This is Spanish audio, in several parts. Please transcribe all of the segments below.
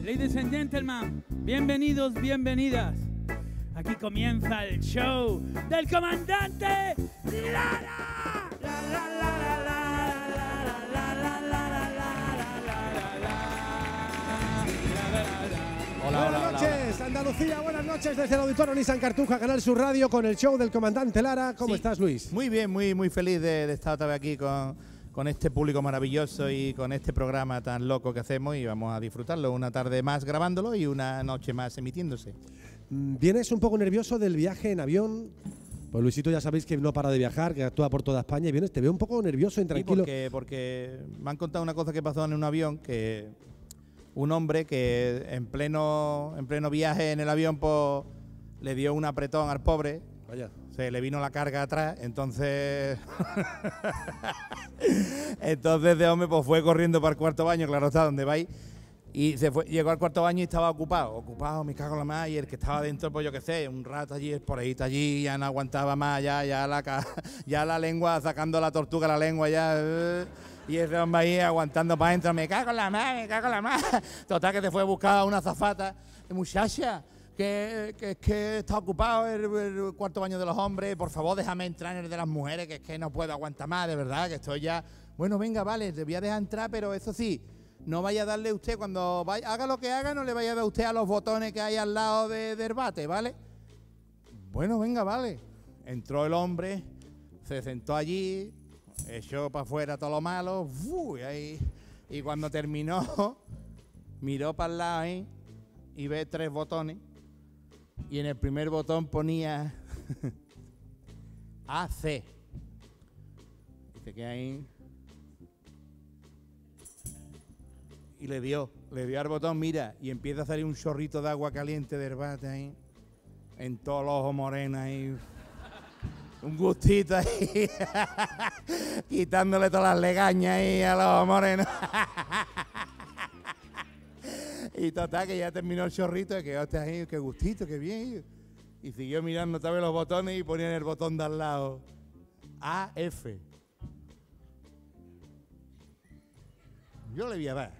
Ladies and gentlemen, bienvenidos, bienvenidas. Aquí comienza el show del comandante Lara. La, la, la, la, la, la, noches, Andalucía. Buenas noches desde el Auditorio Nissan Cartuja, Canal Sur Radio, con el show del comandante Lara. ¿Cómo estás, Luis? Muy bien, muy, muy feliz de, estar otra vez aquí con, con este público maravilloso y con este programa tan loco que hacemos y vamos a disfrutarlo una tarde más grabándolo y una noche más emitiéndose. Mm, ¿Vienes un poco nervioso del viaje en avión? Pues Luisito ya sabéis que no para de viajar, que actúa por toda España y vienes, te veo un poco nervioso, intranquilo. Sí, porque, porque me han contado una cosa que pasó en un avión que un hombre que en pleno, en pleno viaje en el avión pues, le dio un apretón al pobre Vaya. se le vino la carga atrás, entonces. entonces de hombre pues fue corriendo para el cuarto baño, claro está, donde vais. Y se fue, llegó al cuarto baño y estaba ocupado, ocupado, me cago en la más, y el que estaba dentro, pues yo qué sé, un rato allí, por ahí, allí, ya no aguantaba más, ya, ya la ya la lengua, sacando la tortuga la lengua, ya. Y ese hombre ahí aguantando para adentro, me cago en la más, me cago en la más. Total que se fue a buscar una zafata, muchacha, que, que que está ocupado el, el cuarto baño de los hombres, por favor déjame entrar en el de las mujeres, que es que no puedo aguantar más, de verdad, que estoy ya... Bueno, venga, vale, te voy a dejar entrar, pero eso sí, no vaya a darle usted, cuando vaya, haga lo que haga, no le vaya a dar usted a los botones que hay al lado de, del bate, ¿vale? Bueno, venga, vale. Entró el hombre, se sentó allí, echó para afuera todo lo malo, ¡fu! y, ahí, y cuando terminó, miró para el lado ahí y ve tres botones. Y en el primer botón ponía AC. Dice que ahí. Y le dio, le dio al botón, mira, y empieza a salir un chorrito de agua caliente del bate ahí. En todos los ojos morenos ahí. Un gustito ahí. Quitándole todas las legañas ahí a los morenos. Y total, que ya terminó el chorrito, que hostia, ahí, qué gustito, qué bien. Y siguió mirando otra vez los botones y ponía en el botón de al lado. AF. Yo le vi a dar.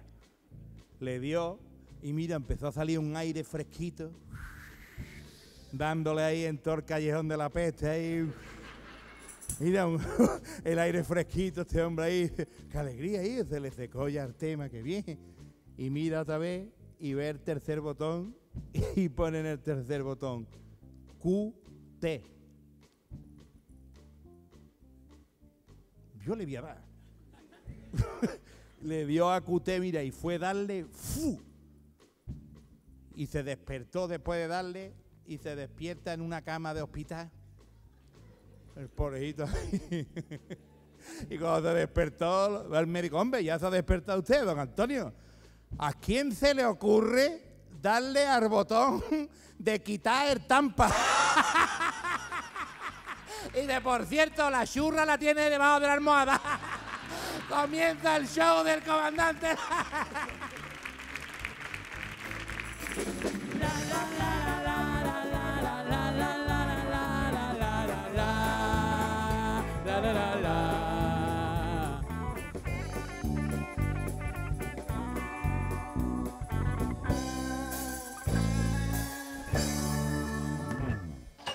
Le dio y mira, empezó a salir un aire fresquito, dándole ahí en todo el callejón de la peste, ahí. Mira, el aire fresquito, este hombre ahí. Qué alegría ahí, se le secó ya el tema, qué bien. Y mira otra vez y ve el tercer botón y pone en el tercer botón QT. Yo le vi a dar. le dio a QT, mira, y fue darle ¡fu! Y se despertó después de darle y se despierta en una cama de hospital. El pobrecito. Y cuando se despertó, el médico, hombre, ya se ha despertado usted, don Antonio. ¿A quién se le ocurre darle al botón de quitar el tampa? y de por cierto, la churra la tiene debajo de la almohada. Comienza el show del comandante.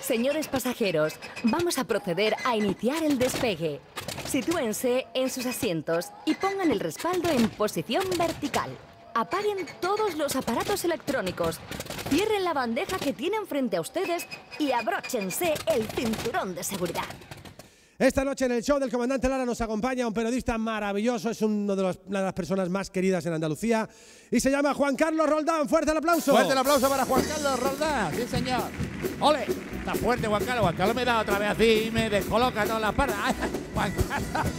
Señores pasajeros, vamos a proceder a iniciar el despegue. Sitúense en sus asientos y pongan el respaldo en posición vertical. Apaguen todos los aparatos electrónicos. Cierren la bandeja que tienen frente a ustedes y abróchense el cinturón de seguridad. Esta noche en el show del comandante Lara nos acompaña un periodista maravilloso, es uno de los- una de las personas más queridas en Andalucía y se llama Juan Carlos Roldán. ¡Fuerte el aplauso! Fuerte el aplauso para Juan Carlos Roldán, sí señor. ¡Ole! Está fuerte Juan Carlos, Juan Carlos me da otra vez así y me descoloca toda la espalda. Ay, Juan Carlos.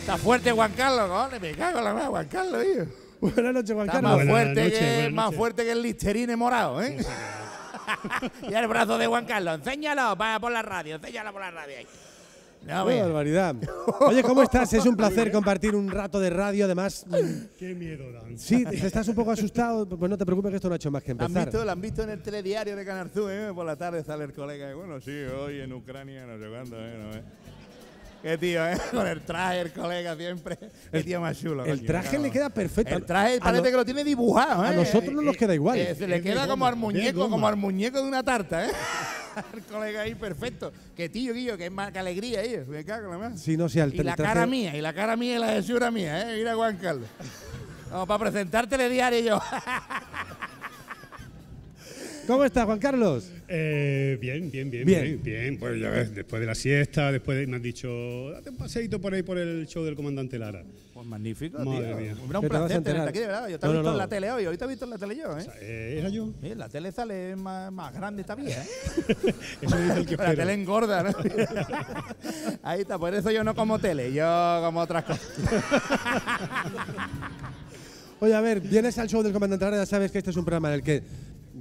Está fuerte Juan Carlos, ole, me cago en la mano, Juan Carlos, tío. Buenas noches, Juan Está Carlos. más fuerte, noches, que, más fuerte que el Listerine morado, ¿eh? y el brazo de Juan Carlos, enséñalo para por la radio, enséñalo por la radio ahí. No, Qué barbaridad. Oye, ¿cómo estás? Es un placer compartir un rato de radio. Además, mm, Qué miedo dan. sí, estás un poco asustado. Pues no te preocupes que esto no ha hecho más que ¿La han, empezar. visto, la han visto en el telediario de Canal Sur, ¿eh? Por la tarde sale el colega. y, Bueno, sí, hoy en Ucrania, no sé cuándo, ¿eh? No, ¿eh? Qué tío, ¿eh? Con el traje, el colega siempre. Qué tío más chulo. El coño, traje claro. le queda perfecto. El traje parece que lo tiene dibujado, ¿eh? a nosotros no nos queda igual. Eh, se le queda como al muñeco, como al muñeco de una tarta, ¿eh? el colega ahí perfecto. Qué tío, Guillo, que es más que alegría, ¿eh? Me cago la más. Sí, no, sí, al Y la cara mía, y la cara mía y la hechura mía, ¿eh? Mira, Juan Carlos. Vamos, para presentar telediario yo. ¿Cómo estás, Juan Carlos? Eh, bien, bien, bien, Bien. bien, bien. Pues ya ves, después de la siesta, después de, me han dicho, date un paseíto por ahí por el show del comandante Lara. Pues magnífico, Madre tío. mía. Era un te placer tenerte aquí, de verdad. Yo te he No, no, visto en la tele hoy, te he visto en la tele yo, ¿eh? Eh, ¿Era yo? Sí, la tele sale más, más grande todavía, ¿eh? Eso dice el que la tele engorda, ¿no? Ahí está, por eso yo no como tele, yo como otras cosas. Oye, a ver, vienes al show del comandante Lara, ya sabes que este es un programa en el que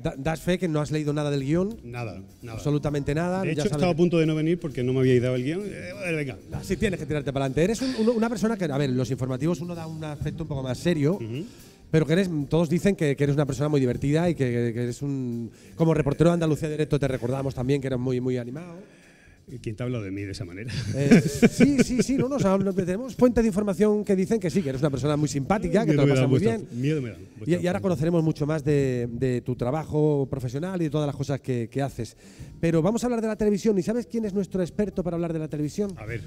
da- das fe que no has leído nada del guion, Nada, nada. absolutamente nada. De ya hecho, sabes- estaba a punto de no venir porque no me habíais dado el guion. Eh, venga. Así tienes que tirarte para adelante. Eres un- uno- una persona que, a ver, los informativos uno da un aspecto un poco más serio, pero que eres, todos dicen que, que eres una persona muy divertida y que, que eres un. Como reportero de Andalucía Directo te recordamos también que eras muy, muy animado. ¿Quién te ha hablado de mí de esa manera? Eh, sí, sí, sí, no, nos hablan- tenemos fuentes de información que dicen que sí, que eres una persona muy simpática, que te Miedo lo me pasas muy vuestra- bien. Miedo me dan. Y, y ahora conoceremos mucho más de, de tu trabajo profesional y de todas las cosas que, que haces. Pero vamos a hablar de la televisión. ¿Y sabes quién es nuestro experto para hablar de la televisión? A ver,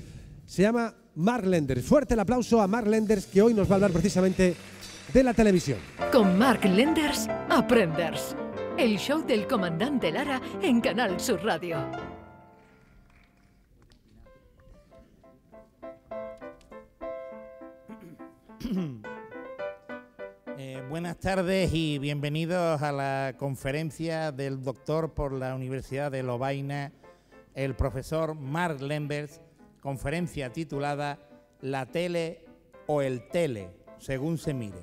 Se llama Mark Lenders. Fuerte el aplauso a Mark Lenders, que hoy nos va a hablar precisamente de la televisión. Con Mark Lenders, Aprenders. El show del comandante Lara en Canal Sur Radio. Eh, buenas tardes y bienvenidos a la conferencia del doctor por la Universidad de Lovaina, el profesor Mark Lembers, conferencia titulada La tele o el tele, según se mire.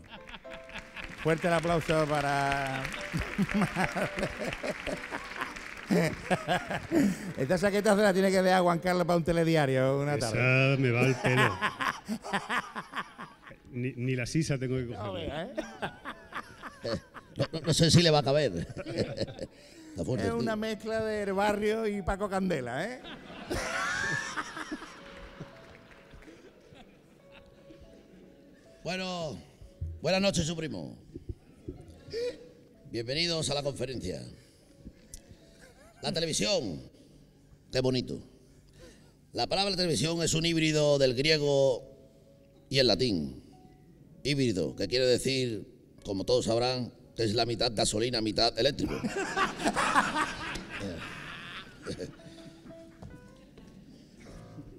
Fuerte el aplauso para... Esta chaqueta se la tiene que dar a Juan Carlos para un telediario una tarde. esa me va el pelo. ni, ni la sisa tengo que No coger. vea, ¿eh? No, no- no sé si le va a caber. Fuerte. Es tío. una mezcla del barrio y Paco Candela, ¿eh? Bueno, buenas noches, su primo. Bienvenidos a la conferencia. La televisión. Qué bonito. La palabra televisión es un híbrido del griego y el latín. Híbrido, que quiere decir, como todos sabrán, que es la mitad gasolina, mitad eléctrico.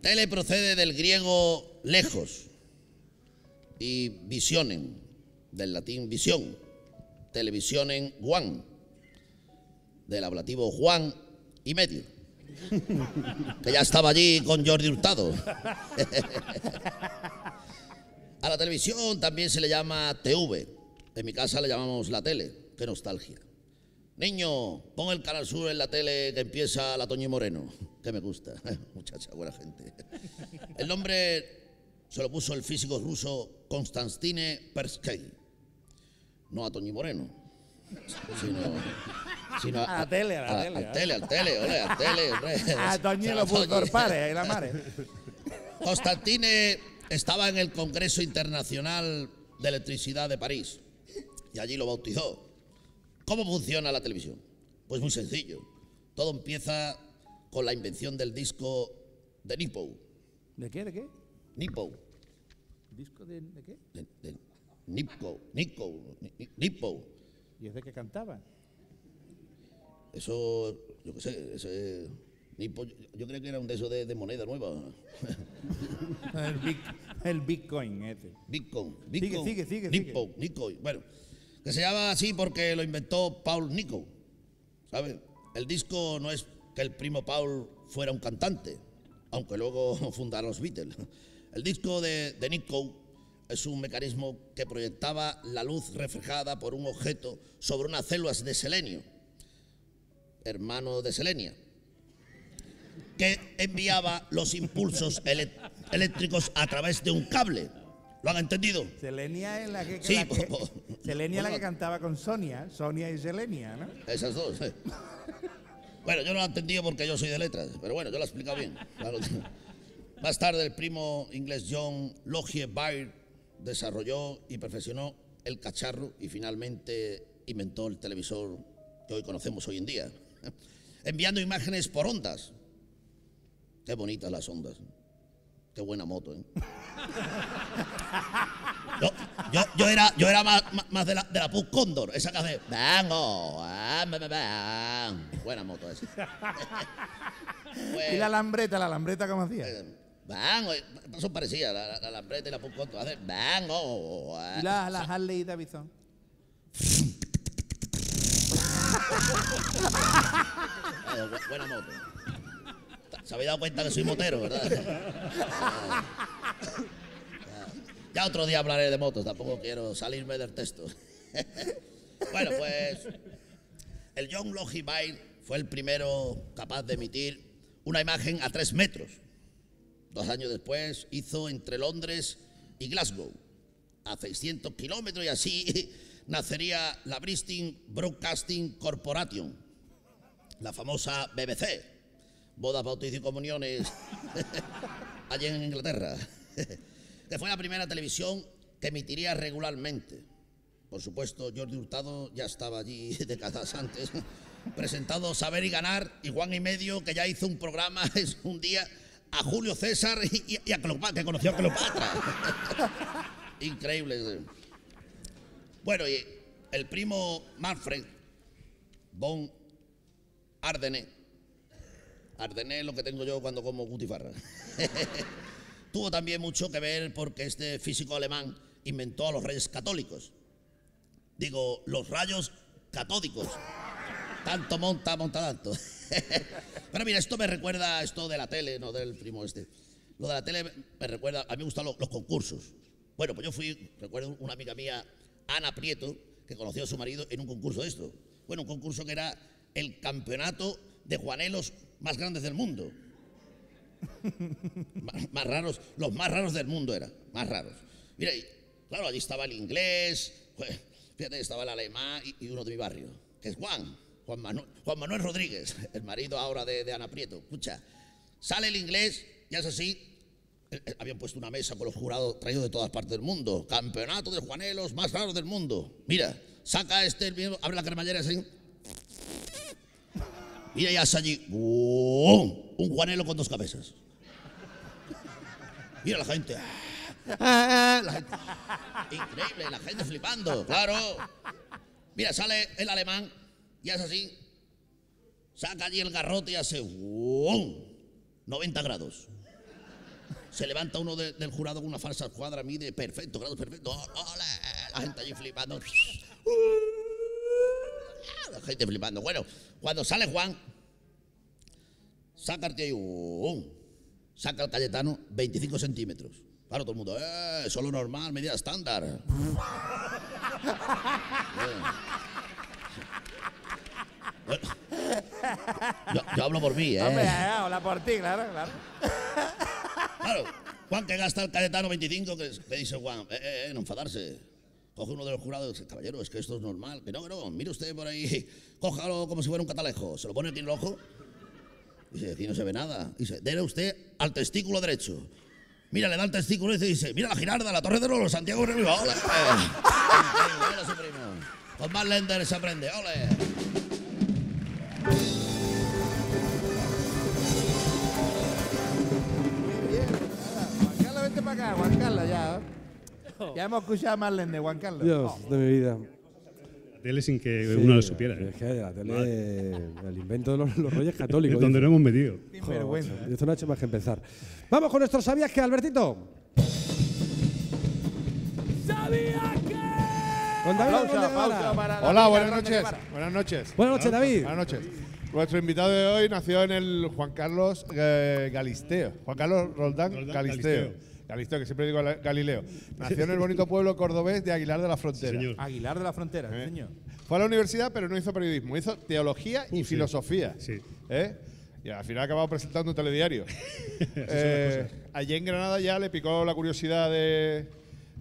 Tele procede del griego lejos y visionen, del latín visión, televisionen Juan, del ablativo Juan y medio, que ya estaba allí con Jordi Hurtado. A la televisión también se le llama TV, en mi casa le llamamos la tele, qué nostalgia. Niño, pon el canal sur en la tele que empieza la Toño Moreno, que me gusta, muchacha, buena gente. El nombre se lo puso el físico ruso Konstantine Persky. No a Toñi Moreno, sino, sino A la tele, a la tele, Al ¿eh? tele, al tele, ole, al tele. A Toñi lo puso por pares, y la mare. Constantine estaba en el Congreso Internacional de Electricidad de París y allí lo bautizó. ¿Cómo funciona la televisión? Pues muy sencillo. Todo empieza con la invención del disco de Nippo. ¿De qué? ¿De qué? Nippo. ¿Disco de, de qué? De, de Nipco, Nipco, Ni- Ni- Nippo. ¿Y es de qué cantaba? Eso, yo qué sé, ese Yo, yo creo que era un de esos de, de moneda nueva. El, el Bitcoin este. Bitcoin, Sigue, Bitcoin, sigue, sigue, Nippo, Nico. Bueno, que se llama así porque lo inventó Paul Nico. ¿Sabes? El disco no es que el primo Paul fuera un cantante, aunque luego fundaron los Beatles. El disco de, de Nico es un mecanismo que proyectaba la luz reflejada por un objeto sobre unas células de selenio, hermano de selenia. Que enviaba los impulsos eléctricos a través de un cable. ¿Lo han entendido? Selenia es la que, Sí, la que- po- po- Selenia la que cantaba con Sonia, Sonia y Selenia, ¿no? Esas dos. eh. Bueno, yo no lo he entendido porque yo soy de letras, pero bueno, yo lo he explicado bien. Claro. Más tarde, el primo inglés John Logie Baird desarrolló y perfeccionó el cacharro y finalmente inventó el televisor que hoy conocemos hoy en día, enviando imágenes por ondas. Qué bonitas las ondas. Qué buena moto, ¿eh? Yo, yo, yo era, yo era más, más- de la, de la Pug Cóndor, esa que hace. Bango, ah, bang. Buena moto esa. Y la lambreta, la lambreta, ¿cómo hacía? eh, Bango, eh, son parecidas, la, la, la Lambreta y la Pug Cóndor. Hace bango. ah. Y la, la Harley Davidson. Eh, bu- buena moto. Se había dado cuenta que soy motero, ¿verdad? Ya, otro día hablaré de motos, tampoco quiero salirme del texto. bueno, pues el John Logie Baird fue el primero capaz de emitir una imagen a tres metros. Dos años después hizo entre Londres y Glasgow, a 600 kilómetros, y así nacería la Bristol Broadcasting Corporation, la famosa BBC, bodas, bautizos y comuniones allí en Inglaterra, que fue la primera televisión que emitiría regularmente. Por supuesto, Jordi Hurtado ya estaba allí décadas antes, presentado Saber y Ganar, y Juan y Medio, que ya hizo un programa es un día a Julio César y, y a Cleopatra, que conoció a Cleopatra. Increíble. Bueno, y el primo Manfred von Ardenne. Ardenne es lo que tengo yo cuando como gutifarra. Tuvo también mucho que ver porque este físico alemán inventó a los reyes católicos. Digo, los rayos catódicos. Tanto monta, monta tanto. Pero mira, esto me recuerda a esto de la tele, no del primo este. Lo de la tele me recuerda, a mí me gustan los, los concursos. Bueno, pues yo fui, recuerdo una amiga mía, Ana Prieto, que conoció a su marido en un concurso de esto. Bueno, un concurso que era el campeonato de juanelos más grandes del mundo. más, raros, los más raros del mundo eran, más raros. Mira, y, claro, allí estaba el inglés, fíjate, estaba el alemán y, y uno de mi barrio, que es Juan, Juan Manuel, Juan Manuel Rodríguez, el marido ahora de, Ana Prieto. Escucha, sale el inglés, ya es así, eh, eh, habían puesto una mesa con los jurados traídos de todas partes del mundo, campeonato de juanelos más raros del mundo. Mira, saca este, abre la cremallera. Mira, ya está allí, un juanelo con dos cabezas. Mira la gente. ah, ah, la gente. Increíble, la gente flipando, claro. Mira, sale el alemán y hace así. Saca allí el garrote y hace ¡bum! 90 grados. Se levanta uno de- del jurado con una falsa escuadra, mide perfecto, grados perfecto. ¡Ole! La gente allí flipando. La gente flipando. Bueno, cuando sale Juan, saca el saca el Cayetano 25 centímetros. Claro, todo el mundo, ¡eh! Solo normal, medida estándar. Bueno, yo, yo hablo por mí, ¿eh? Hombre, hola por ti, claro, claro. Claro, Juan que gasta el Cayetano 25, que, que dice Juan, eh, eh, eh, no enfadarse. Coge uno de los jurados y dice, caballero, es que esto es normal. Que no, que no, mire usted por ahí, cójalo como si fuera un catalejo. Se lo pone aquí en el ojo. Dice, aquí no se ve nada. Dice, dele usted al testículo derecho. Mira, le da el testículo y dice, mira la Girarda, la Torre de Oro, Santiago ole. Su primo. Con más Lender se aprende, ole. Para acá, Juan Carlos, ya. ¿eh? Ya hemos escuchado a Marlene de Juan Carlos. Dios de mi vida. La tele sin que Sí, uno lo supiera. ¿eh? Es que la tele, el invento de los, los reyes católicos. Es donde nos hemos metido. Joder, vergüenza. macho, Esto no ha hecho más que empezar. Vamos con nuestros sabías que, Albertito. ¿Sabía que? Con David Pausa, pausa para la Hola, buenas noches. Buenas noches. Buenas noches, David. Buenas noches. Nuestro invitado de hoy nació en el Juan Carlos eh, Galisteo. Juan Carlos Roldán, Roldán Galisteo. Galisteo. Galisteo, que siempre digo la- Galileo. Nació en el bonito pueblo cordobés de Aguilar de la Frontera. señor. Aguilar de la Frontera, ¿Eh? señor. Fue a la universidad, pero no hizo periodismo. Hizo teología y sí. filosofía. Sí. ¿Eh? Y al final ha acabado presentando un telediario. Eh, allí en Granada ya le picó la curiosidad de,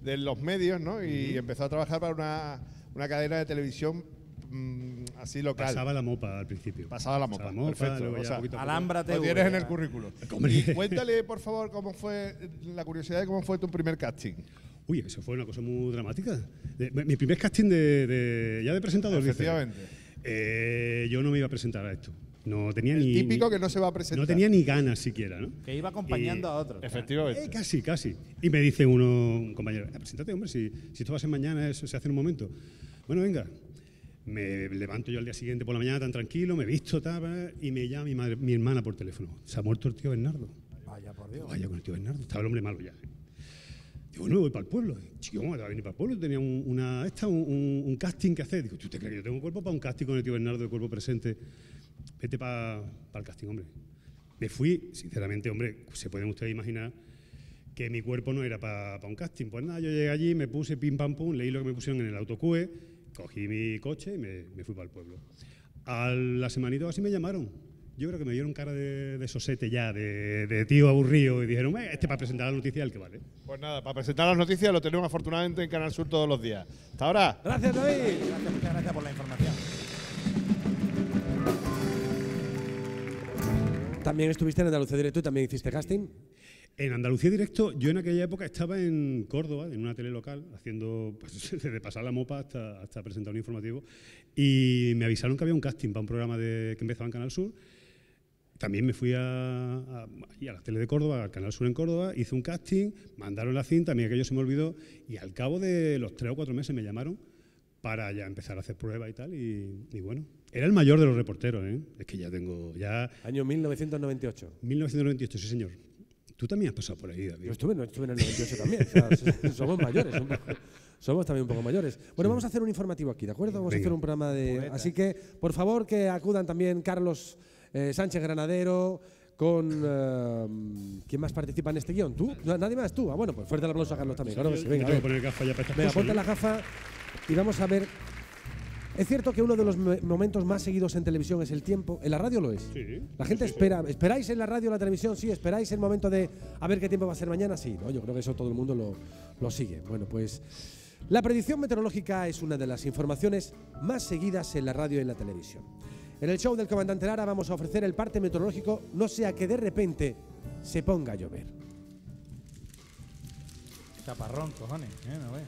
de los medios, ¿no? Y empezó a trabajar para una, una cadena de televisión mm, así local. Pasaba la mopa al principio. Pasaba la mopa, perfecto. luego O ya sea, poquito a poco. Alhambra Lo TV. tienes en el. Hombre. Y cuéntale, por favor, cómo fue la curiosidad de cómo fue tu primer casting. Uy, eso fue una cosa muy dramática. De- mi primer casting de, de- ya de presentador. dice. Efectivamente. Eh, yo no me iba a presentar a esto. No tenía El ni. típico ni- que no se va a presentar. No tenía ni ganas siquiera, ¿no? Que iba acompañando Y- a otros. Efectivamente. Eh, casi, casi. Y me dice uno, un compañero, "Eh, preséntate, hombre, si, si esto va a ser mañana, eso se hace en un momento. Bueno, venga. Me levanto yo al día siguiente por la mañana tan tranquilo, me visto, y me llama mi, madre, mi hermana por teléfono. Se ha muerto el tío Bernardo. Vaya por Dios. Vaya con el tío Bernardo, estaba el hombre malo ya. Digo, no, voy para el pueblo. Chico, ¿cómo te a venir para el pueblo? Tenía un, una, esta, un, un- un casting que hacer. Digo, ¿tú te crees que yo tengo cuerpo para un casting con el tío Bernardo de cuerpo presente? Vete para el casting, hombre. Me fui, sinceramente, hombre, se pueden ustedes imaginar que mi cuerpo no era para un casting. Pues nada, yo llegué allí, me puse pim pam pum, leí lo que me pusieron en el autocue, cogí mi coche y me, me fui para el pueblo. A la semanita o así me llamaron. Yo creo que me dieron cara de, de sosete ya, de, de tío aburrido, y dijeron, "Eh, este para presentar la noticia es el que vale. Pues nada, para presentar las noticias lo tenemos afortunadamente en Canal Sur todos los días. Hasta ahora. Gracias, David. Gracias, muchas gracias por la información. También estuviste en Andalucía Directo y también hiciste casting. En Andalucía Directo, yo en aquella época estaba en Córdoba, en una tele local, haciendo, pues, desde pasar la mopa hasta, hasta presentar un informativo, y me avisaron que había un casting para un programa de, que empezaba en Canal Sur. También me fui a, a, a la tele de Córdoba, al Canal Sur en Córdoba, hice un casting, mandaron la cinta, a mí aquello se me olvidó, y al cabo de los tres o cuatro meses me llamaron para ya empezar a hacer pruebas y tal, y, y bueno, era el mayor de los reporteros, ¿eh? es que ya tengo, ya Año 1998. 1998, sí señor. Tú también has pasado por ahí, David. Yo estuve, no, estuve en el 98 también. o sea, somos mayores. un poco- somos también un poco mayores. Bueno, vamos a hacer un informativo aquí, ¿de acuerdo? Vamos a hacer un programa de. Así que, por favor, que acudan también Carlos eh, Sánchez Granadero. Con. eh, ¿Quién más participa en este guion? ¿Tú? ¿Nadie más? ¿Tú? Ah, bueno, pues fuerte el aplauso a Carlos también. Sí. Yo Venga, a ver. poner ya para Venga, ponte ¿no? la gafa y vamos a ver. Es cierto que uno de los me- momentos más seguidos en televisión es el tiempo. En la radio lo es. Sí. La gente espera. ¿Esperáis en la radio o la televisión? Sí. ¿Esperáis el momento de a ver qué tiempo va a ser mañana? Sí. ¿no? Yo creo que eso todo el mundo lo, lo sigue. Bueno, pues. La predicción meteorológica es una de las informaciones más seguidas en la radio y en la televisión. En el show del comandante Lara vamos a ofrecer el parte meteorológico, no sea que de repente se ponga a llover. Chaparrón, cojones. eh, no ves.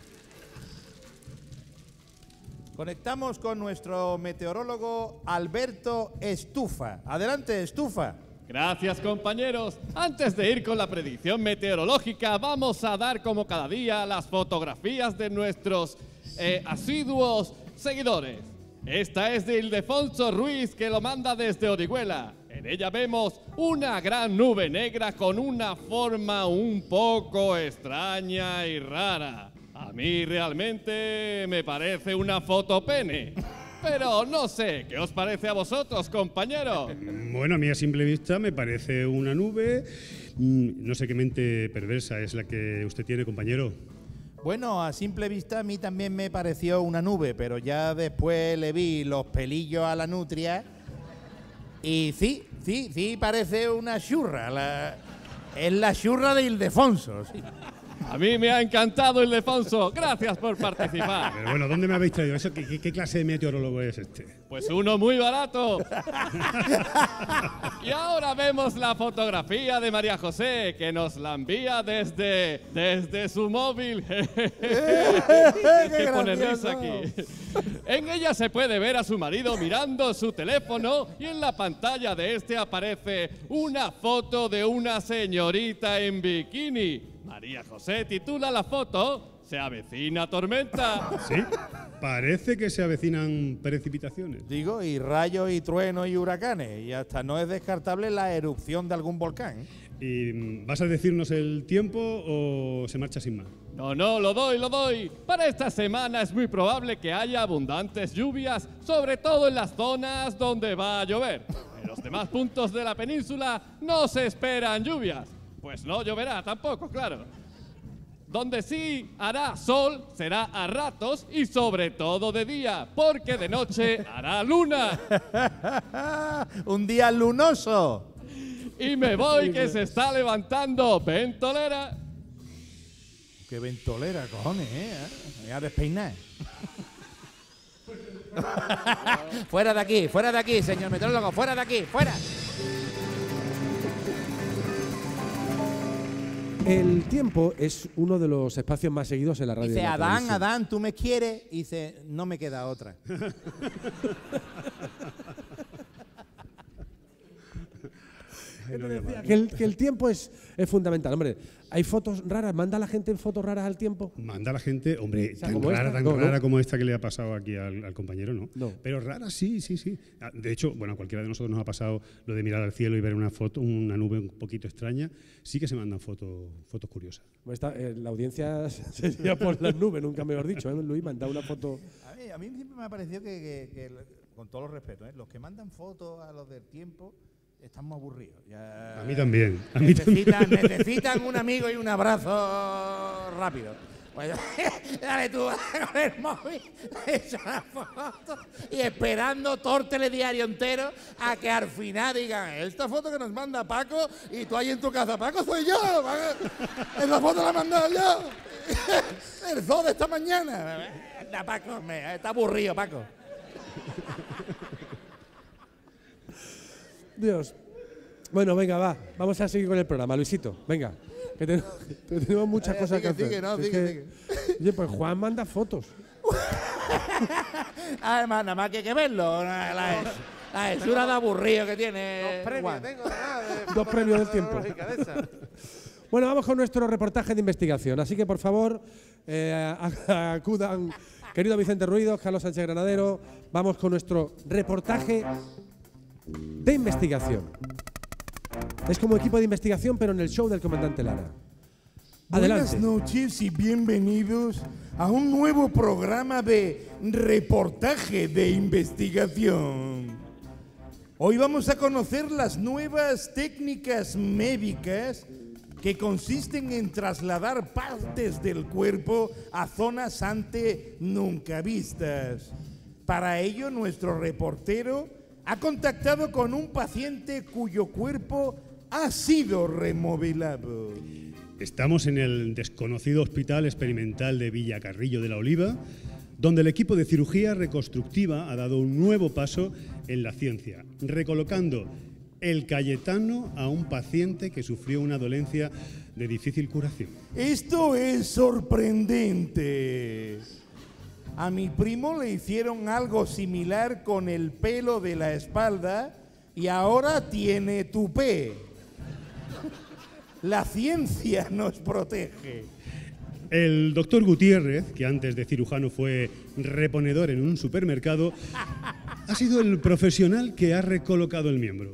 Conectamos con nuestro meteorólogo Alberto Estufa. Adelante, Estufa. Gracias compañeros. Antes de ir con la predicción meteorológica, vamos a dar como cada día las fotografías de nuestros eh, asiduos seguidores. Esta es de Ildefonso Ruiz que lo manda desde Orihuela. En ella vemos una gran nube negra con una forma un poco extraña y rara. A mí realmente me parece una fotopene. Pero no sé, ¿qué os parece a vosotros, compañeros? Bueno, a mí a simple vista me parece una nube. Mm, No sé qué mente perversa es la que usted tiene, compañero. Bueno, a simple vista a mí también me pareció una nube, pero ya después le vi los pelillos a la nutria y sí, sí, sí parece una churra. la- es la churra de Ildefonso. sí. A mí me ha encantado Ildefonso. Gracias por participar. Pero bueno, ¿dónde me habéis traído qué clase de meteorólogo es este? Pues uno muy barato. Y ahora vemos la fotografía de María José, que nos la envía desde, desde su móvil. que pone risa aquí. En ella se puede ver a su marido mirando su teléfono y en la pantalla de este aparece una foto de una señorita en bikini. María José titula la foto Se avecina tormenta. Sí, parece que se avecinan precipitaciones. Digo, y rayos y truenos y huracanes. Y hasta no es descartable la erupción de algún volcán. ¿Y mm, vas a decirnos el tiempo o se marcha sin más? No, no, lo doy, lo doy. Para esta semana es muy probable que haya abundantes lluvias, sobre todo en las zonas donde va a llover. En los demás puntos de la península no se esperan lluvias. Pues no lloverá tampoco, claro. Donde sí hará sol será a ratos y sobre todo de día, porque de noche hará luna. Un día lunoso. Y me voy que se está levantando ventolera. Qué ventolera, cojones, ¿eh? Me voy a despeinar. fuera de aquí, fuera de aquí, señor meteorólogo, fuera de aquí, fuera. El tiempo es uno de los espacios más seguidos en la radio. Dice, la Adán, televisión. Adán, tú me quieres. Y dice, no me queda otra. Que el, que el tiempo es, es fundamental. Hombre, hay fotos raras. ¿Manda la gente fotos raras al tiempo? Manda la gente, hombre, sea, tan como rara, esta, tan no, ¿no? rara como esta que le ha pasado aquí al, al compañero, ¿no? No. Pero rara sí, sí, sí. Ah, De hecho, bueno, a cualquiera de nosotros nos ha pasado lo de mirar al cielo y ver una foto, una nube un poquito extraña. Sí que se mandan fotos, fotos curiosas. Esta, eh, la audiencia sería por las nubes, nunca mejor dicho. ¿eh? Luis, manda una foto. A mí, a mí siempre me ha parecido que, que- que, con todos los respetos, ¿eh? los que mandan fotos a los del tiempo están muy aburridos. Ya- A mí también. A mí también. necesitan, necesitan un amigo y un abrazo rápido. Bueno, dale tú con el móvil, echa una foto y esperando todo el telediario entero a que al final digan, esta foto que nos manda Paco y tú ahí en tu casa, Paco soy yo, Paco, esa foto la he mandado yo, el zoo de esta mañana. Anda, Paco, me- está aburrido, Paco. Dios. Bueno, venga, va. Vamos a seguir con el programa. Luisito, venga. Que tenemos, que tenemos muchas Eh, cosas sigue, que hacer. sigue, no, sigue, que- Oye, pues Juan manda fotos. Además, nada más que hay que verlo, la, la, la hechura de aburrido que tiene. Juan. Dos premios del tiempo. Bueno, vamos con nuestro reportaje de investigación. Así que, por favor, eh, acudan, querido Vicente Ruido, Carlos Sánchez Granadero, vamos con nuestro reportaje de investigación. Es como equipo de investigación, pero en el show del comandante Lara. Adelante. Buenas noches y bienvenidos a un nuevo programa de reportaje de investigación. Hoy vamos a conocer las nuevas técnicas médicas que consisten en trasladar partes del cuerpo a zonas ante nunca vistas. Para ello, nuestro reportero ha contactado con un paciente cuyo cuerpo ha sido remodelado. Estamos en el desconocido Hospital Experimental de Villacarrillo de la Oliva, donde el equipo de cirugía reconstructiva ha dado un nuevo paso en la ciencia, recolocando el Cayetano a un paciente que sufrió una dolencia de difícil curación. Esto es sorprendente. A mi primo le hicieron algo similar con el pelo de la espalda y ahora tiene tupé. La ciencia nos protege. El doctor Gutiérrez, que antes de cirujano fue reponedor en un supermercado, ha sido el profesional que ha recolocado el miembro.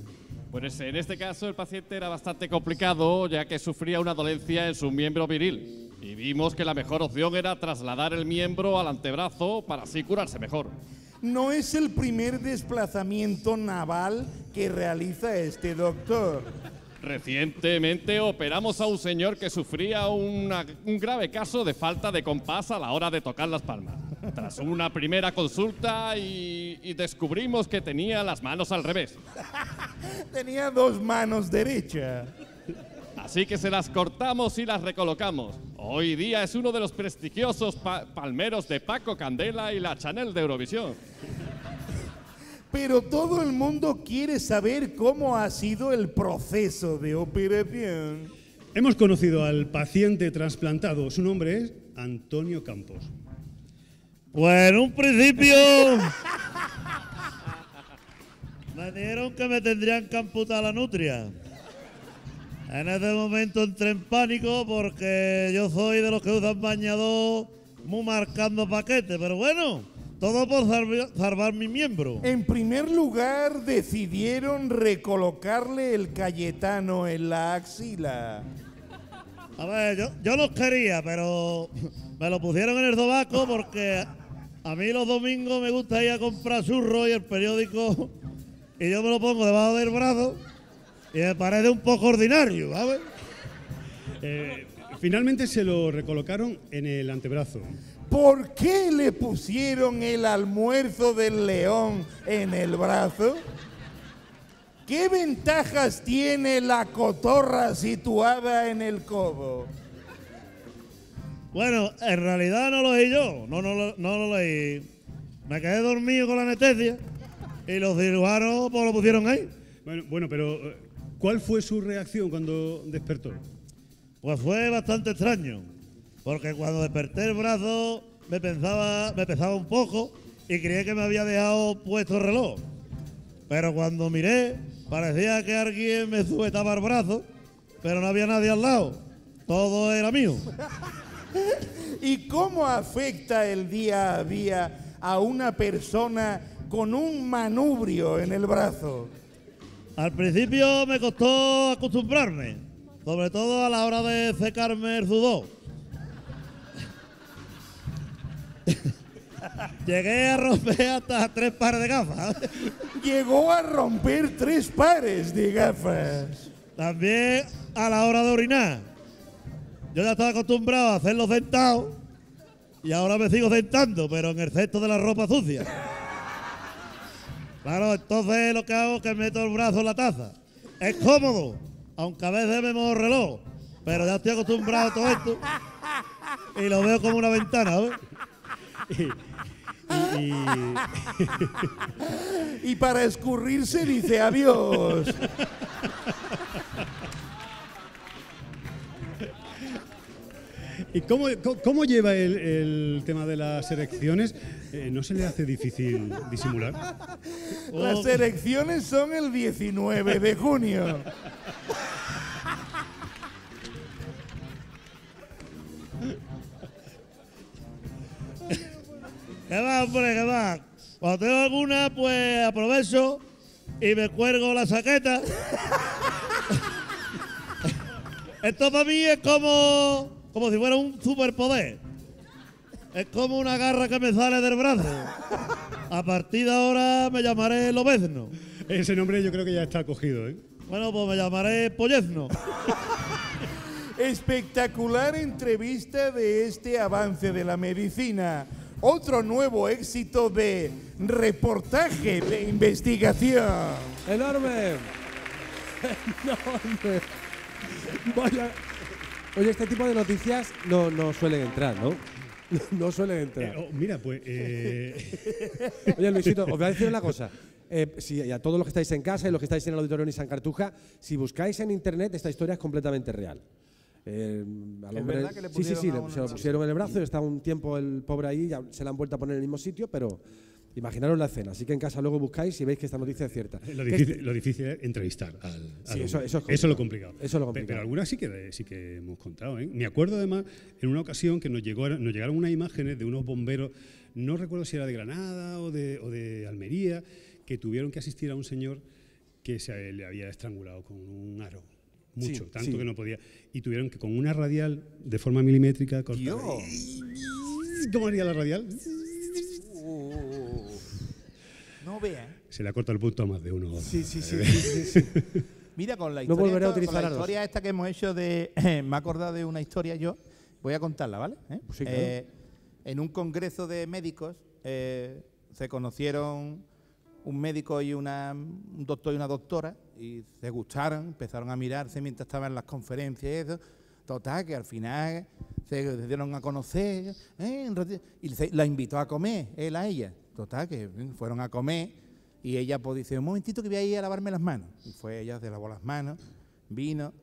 Pues en este caso el paciente era bastante complicado ya que sufría una dolencia en su miembro viril. Y vimos que la mejor opción era trasladar el miembro al antebrazo para así curarse mejor. No es el primer desplazamiento naval que realiza este doctor. Recientemente operamos a un señor que sufría una- un grave caso de falta de compás a la hora de tocar las palmas. Tras una primera consulta y, y descubrimos que tenía las manos al revés. Tenía dos manos derechas. Así que se las cortamos y las recolocamos. Hoy día es uno de los prestigiosos pa- palmeros de Paco Candela y la Chanel de Eurovisión. Pero todo el mundo quiere saber cómo ha sido el proceso de operación. Hemos conocido al paciente trasplantado. Su nombre es Antonio Campos. Pues en un principio me dijeron que me tendrían que amputar la nutria. En ese momento entré en pánico porque yo soy de los que usan bañador muy marcando paquete, pero bueno, todo por salvar mi miembro. En primer lugar, decidieron recolocarle el Cayetano en la axila. A ver, yo, yo los quería, pero me lo pusieron en el sobaco porque a mí los domingos me gusta ir a comprar churros y el periódico y yo me lo pongo debajo del brazo y me parece un poco ordinario, ¿sabes? Eh, Finalmente se lo recolocaron en el antebrazo. ¿Por qué le pusieron el almuerzo del león en el brazo? ¿Qué ventajas tiene la cotorra situada en el codo? Bueno, en realidad no lo leí yo, no, no, lo- no lo leí. Me quedé dormido con la anestesia y los cirujanos pues, lo pusieron ahí. Bueno, bueno, pero eh, ¿cuál fue su reacción cuando despertó? Pues fue bastante extraño, porque cuando desperté el brazo me pensaba, me pesaba un poco y creía que me había dejado puesto el reloj. Pero cuando miré, parecía que alguien me sujetaba el brazo, pero no había nadie al lado. Todo era mío. ¿Y cómo afecta el día a día a una persona con un manubrio en el brazo? Al principio me costó acostumbrarme, sobre todo a la hora de secarme el sudor. Llegué a romper hasta tres pares de gafas. Llegó a romper tres pares de gafas. También a la hora de orinar. Yo ya estaba acostumbrado a hacerlo sentado y ahora me sigo sentando, pero en el cesto de la ropa sucia. Claro, entonces lo que hago es que meto el brazo en la taza. Es cómodo, aunque a veces me muevo el reloj, pero ya estoy acostumbrado a todo esto y lo veo como una ventana, ¿ves? Y para escurrirse dice adiós. ¿Y cómo, cómo- lleva el, el tema de las erecciones? Eh, ¿No se le hace difícil disimular? Las elecciones son el 19 de junio. ¿Qué va, hombre, qué va? Cuando tengo alguna, pues aprovecho y me cuelgo la saqueta. Esto para mí es como, como si fuera un superpoder. Es como una garra que me sale del brazo. A partir de ahora me llamaré Lobezno. Ese nombre yo creo que ya está cogido, ¿eh? Bueno, pues me llamaré Pollezno. Espectacular entrevista de este avance de la medicina. Otro nuevo éxito de reportaje de investigación. ¡Enorme! ¡Enorme! Vaya. Oye, este tipo de noticias no, no suelen entrar, ¿no? No suelen entrar. Eh, oh, mira, pues. eh, Oye, Luisito, os voy a decir una cosa. Eh, si, y a todos los que estáis en casa y los que estáis en el auditorio Nissan Cartuja, si buscáis en internet, esta historia es completamente real. Eh, al ¿Es hombre- verdad que le sí, sí, sí, le- se lo pusieron en el brazo y está un tiempo el pobre ahí, ya se le han vuelto a poner en el mismo sitio, pero imaginaros la escena. Así que en casa luego buscáis y veis que esta noticia es cierta. Lo difícil, lo difícil es entrevistar al, al Sí, hombre. eso- eso es es lo complicado. Eso es lo complicado. Pero algunas sí que, sí que hemos contado. ¿eh? Me acuerdo además en una ocasión que nos, llegó, nos llegaron unas imágenes de unos bomberos, no recuerdo si era de Granada o de, o de Almería, que tuvieron que asistir a un señor que se le había estrangulado con un aro. Mucho, Sí, tanto sí. que no podía. Y tuvieron que con una radial de forma milimétrica cortar. ¿Cómo haría la radial? No veas. Se le ha cortado el punto a más de uno. Sí, sí, sí. sí, sí, sí. Mira, con la No historia, volveré a esta- con la historia esta que hemos hecho de... me he acordado de una historia yo. Voy a contarla, ¿vale? ¿Eh? Pues sí, claro. Eh, en un congreso de médicos eh, se conocieron un médico y una, un doctor y una doctora y se gustaron, empezaron a mirarse mientras estaban en las conferencias y eso. Total, que al final se dieron a conocer ¿eh? Y se- la invitó a comer, él a ella. Total, que fueron a comer y ella pues dice, un momentito que voy a ir a lavarme las manos. Y fue ella, se lavó las manos, vino,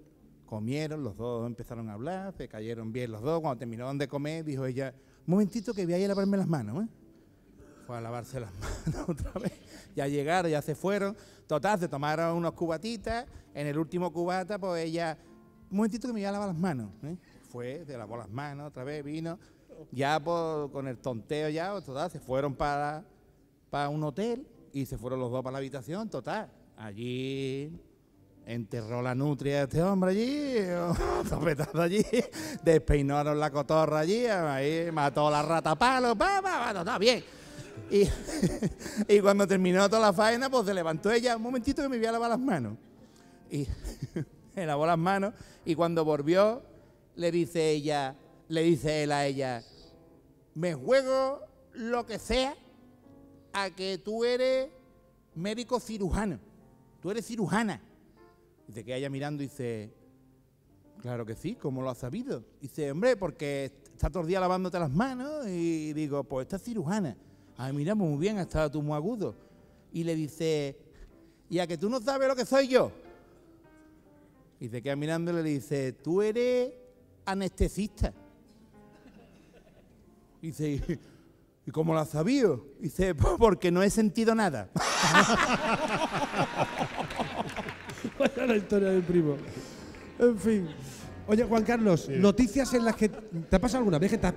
comieron, los dos empezaron a hablar, se cayeron bien los dos. Cuando terminaron de comer, dijo ella, un momentito que voy a ir a lavarme las manos. ¿eh?". Fue a lavarse las manos otra vez. Ya llegaron, ya se fueron. Total, se tomaron unos cubatitas. En el último cubata, pues ella, un momentito que me voy a lavar las manos. ¿eh?". Fue, se lavó las manos otra vez, vino. Ya con el tonteo ya, total, se fueron para, para un hotel y se fueron los dos para la habitación, total. Allí enterró la nutria de este hombre allí, sopetazo allí, despeinaron la cotorra allí, ahí mató la rata palo, pa, pa, pa, total, bien. Y, y cuando terminó toda la faena, pues se levantó ella, un momentito que me voy a lavar las manos. Y se lavó las manos y cuando volvió, le dice ella, le dice él a ella, me juego lo que sea a que tú eres médico cirujano. Tú eres cirujana. Dice que ella mirando dice, claro que sí, ¿cómo lo has sabido? Dice, hombre, porque está todo el día lavándote las manos y digo, pues esta es cirujana. Ay, mira, muy bien, ha estado tú muy agudo. Y le dice, ¿y a que tú no sabes lo que soy yo? Y se queda mirándole y le dice, tú eres anestesista. Y dice, ¿y cómo lo has sabido? Y dice, "Pues porque no he sentido nada. Vaya la historia del primo. En fin. Oye, Juan Carlos, noticias en las que. ¿Te ha pasado alguna vez que te has,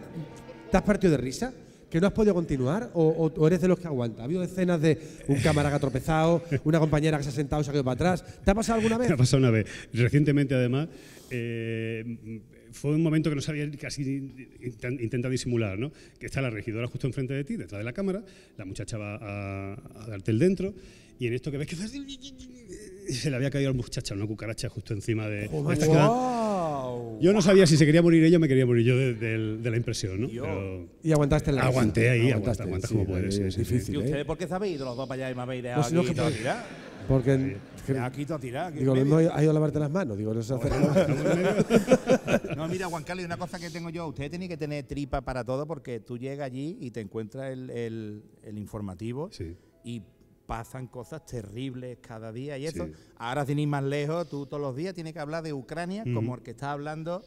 te has partido de risa? ¿Que no has podido continuar? ¿O, o- o eres de los que aguanta? ¿Ha habido escenas de un cámara que ha tropezado, una compañera que se ha sentado y se ha quedado para atrás? ¿Te ha pasado alguna vez? Me ha pasado una vez. Recientemente, además, eh, fue un momento que no sabía casi inten- intenta disimular, ¿no? Que está la regidora justo enfrente de ti, detrás de la cámara, la muchacha va a, a darte el dentro, y en esto que ves que se le había caído a la muchacha una cucaracha justo encima de. de esta da- Yo no sabía si se quería morir ella o me quería morir yo de, de- de la impresión, ¿no? Pero Y aguantaste la aguanté ahí, Aguantaste, aguantas, aguantas sí, como puedes. es sí, difícil, ¿Y ¿eh? ustedes por qué sabéis los dos para allá y me habéis dejado Pues no, aquí te- tirado? Porque. Que- Aquí todo tirado. digo, medio. no ha ido a lavarte las manos. Digo, no se hace No, mira, Juan Carlos, y una cosa que tengo yo, usted tiene que tener tripa para todo porque tú llegas allí y te encuentras el, el- el informativo y pasan cosas terribles cada día y eso. Sí. Ahora sin ir más lejos, tú todos los días tienes que hablar de Ucrania como el que está hablando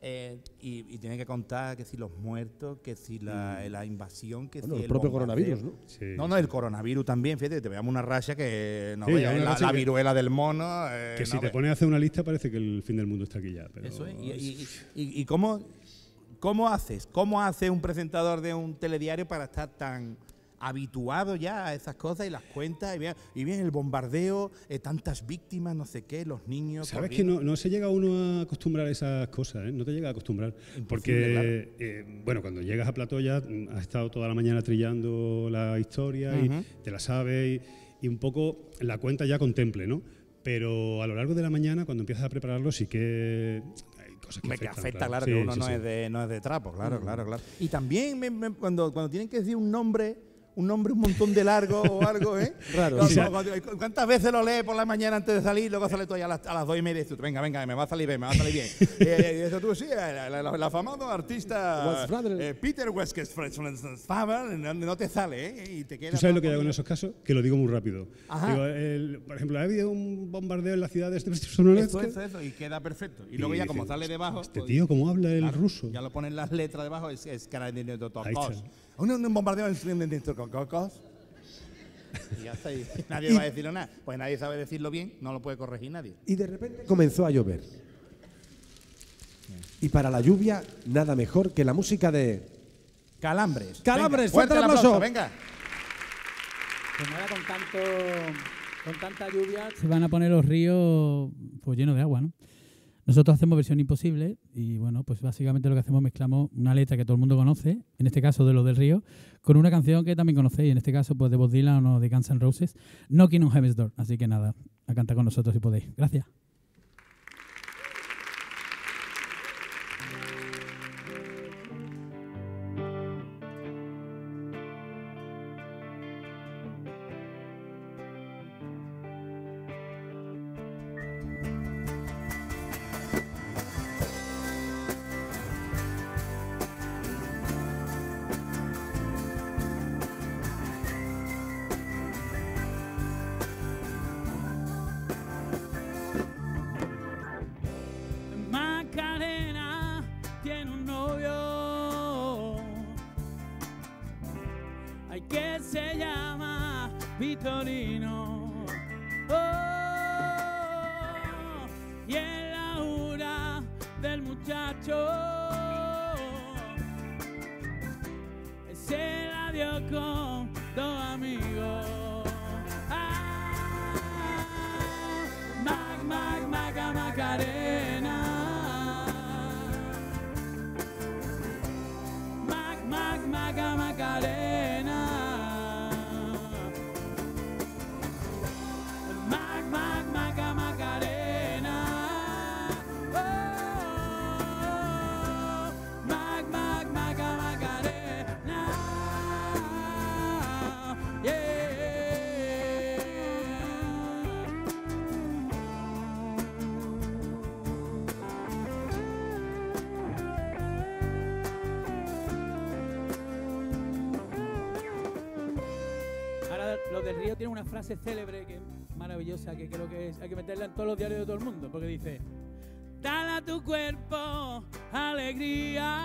eh, y, y tienes que contar que si los muertos, que si la, la invasión, que Bueno, si el propio bombardeo. coronavirus, ¿no? Sí, no, no, el coronavirus también, fíjate, te veamos una racha que no Sí, veas, una la, racha la que- viruela del mono. eh, Que si te pones a hacer una lista parece que el fin del mundo está aquí ya. Pero eso es. ¿Y, y- y- y cómo, cómo haces? ¿Cómo hace un presentador de un telediario para estar tan habituado ya a esas cosas y las cuentas? Y bien, y bien el bombardeo, eh, tantas víctimas, no sé qué, los niños. Sabes que no, no se llega uno a acostumbrar a esas cosas, ¿eh? no te llega a acostumbrar. porque, eh, bueno, cuando llegas a Plató ya mm, has estado toda la mañana trillando la historia y te la sabes y, y un poco la cuenta ya contemple, ¿no? Pero a lo largo de la mañana, cuando empiezas a prepararlo, sí que hay cosas que que afectan. afecta, claro, Sí, que uno sí, no, sí. Es de, no es de trapo, claro, claro, claro. Y también me- me- cuando, cuando tienen que decir un nombre, un nombre un montón de largo o algo, ¿eh? Raro, sí. ¿Cuántas veces lo lees por la mañana antes de salir? Luego sale tú ya a las, a las dos y media y tú, venga, venga, me va a salir bien, me va a salir bien. eh, y eso tú, sí, la, la famoso artista eh, Peter Westphal, no, no te sale, ¿eh? Y te queda ¿Tú sabes lo que hago en esos casos? Que lo digo muy rápido. Ajá. Digo, el- por ejemplo, ha habido un bombardeo en la ciudad de este Eso, eso, eso, y queda perfecto. Y, luego ya como sale debajo... Este pues, tío, ¿cómo habla el Claro, ruso? Ya lo ponen las letras debajo, es, es Ahí está. Un, un bombardeo en en Totocos. Y ya está. y nadie va a decirlo nada. Pues nadie sabe decirlo bien, no lo puede corregir nadie. Y de repente comenzó a llover. Y para la lluvia, nada mejor que la música de. Calambres. Calambres, Venga, fuerte el aplauso. Venga. Pues nada, con tanto, con tanta lluvia se van a poner los ríos pues llenos de agua, ¿no? Nosotros hacemos versión imposible y bueno, pues básicamente lo que hacemos mezclamos una letra que todo el mundo conoce, en este caso de los del río, con una canción que también conocéis, en este caso pues de Bob Dylan o de Guns N' Roses, Knocking on Heaven's Door. Así que nada, a cantar con nosotros si podéis. Gracias. Río tienen una frase célebre que es maravillosa, que creo que es, hay que meterla en todos los diarios de todo el mundo, porque dice, dale a tu cuerpo alegría,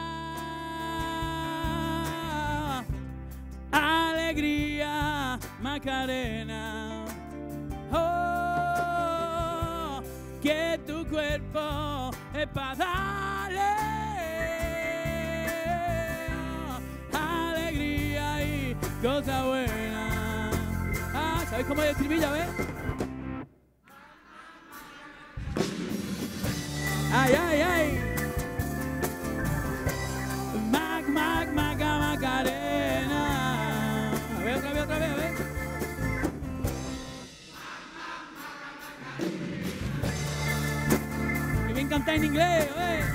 alegría, Macarena. Oh, que tu cuerpo es para darle alegría y cosa buena. Ah, ¿sabéis cómo es el estribillo? A ver. Ay, ay, ay. Mac, mac, maca, macarena. A ver, otra vez, otra vez, a ver. Que bien canta en inglés, a ver.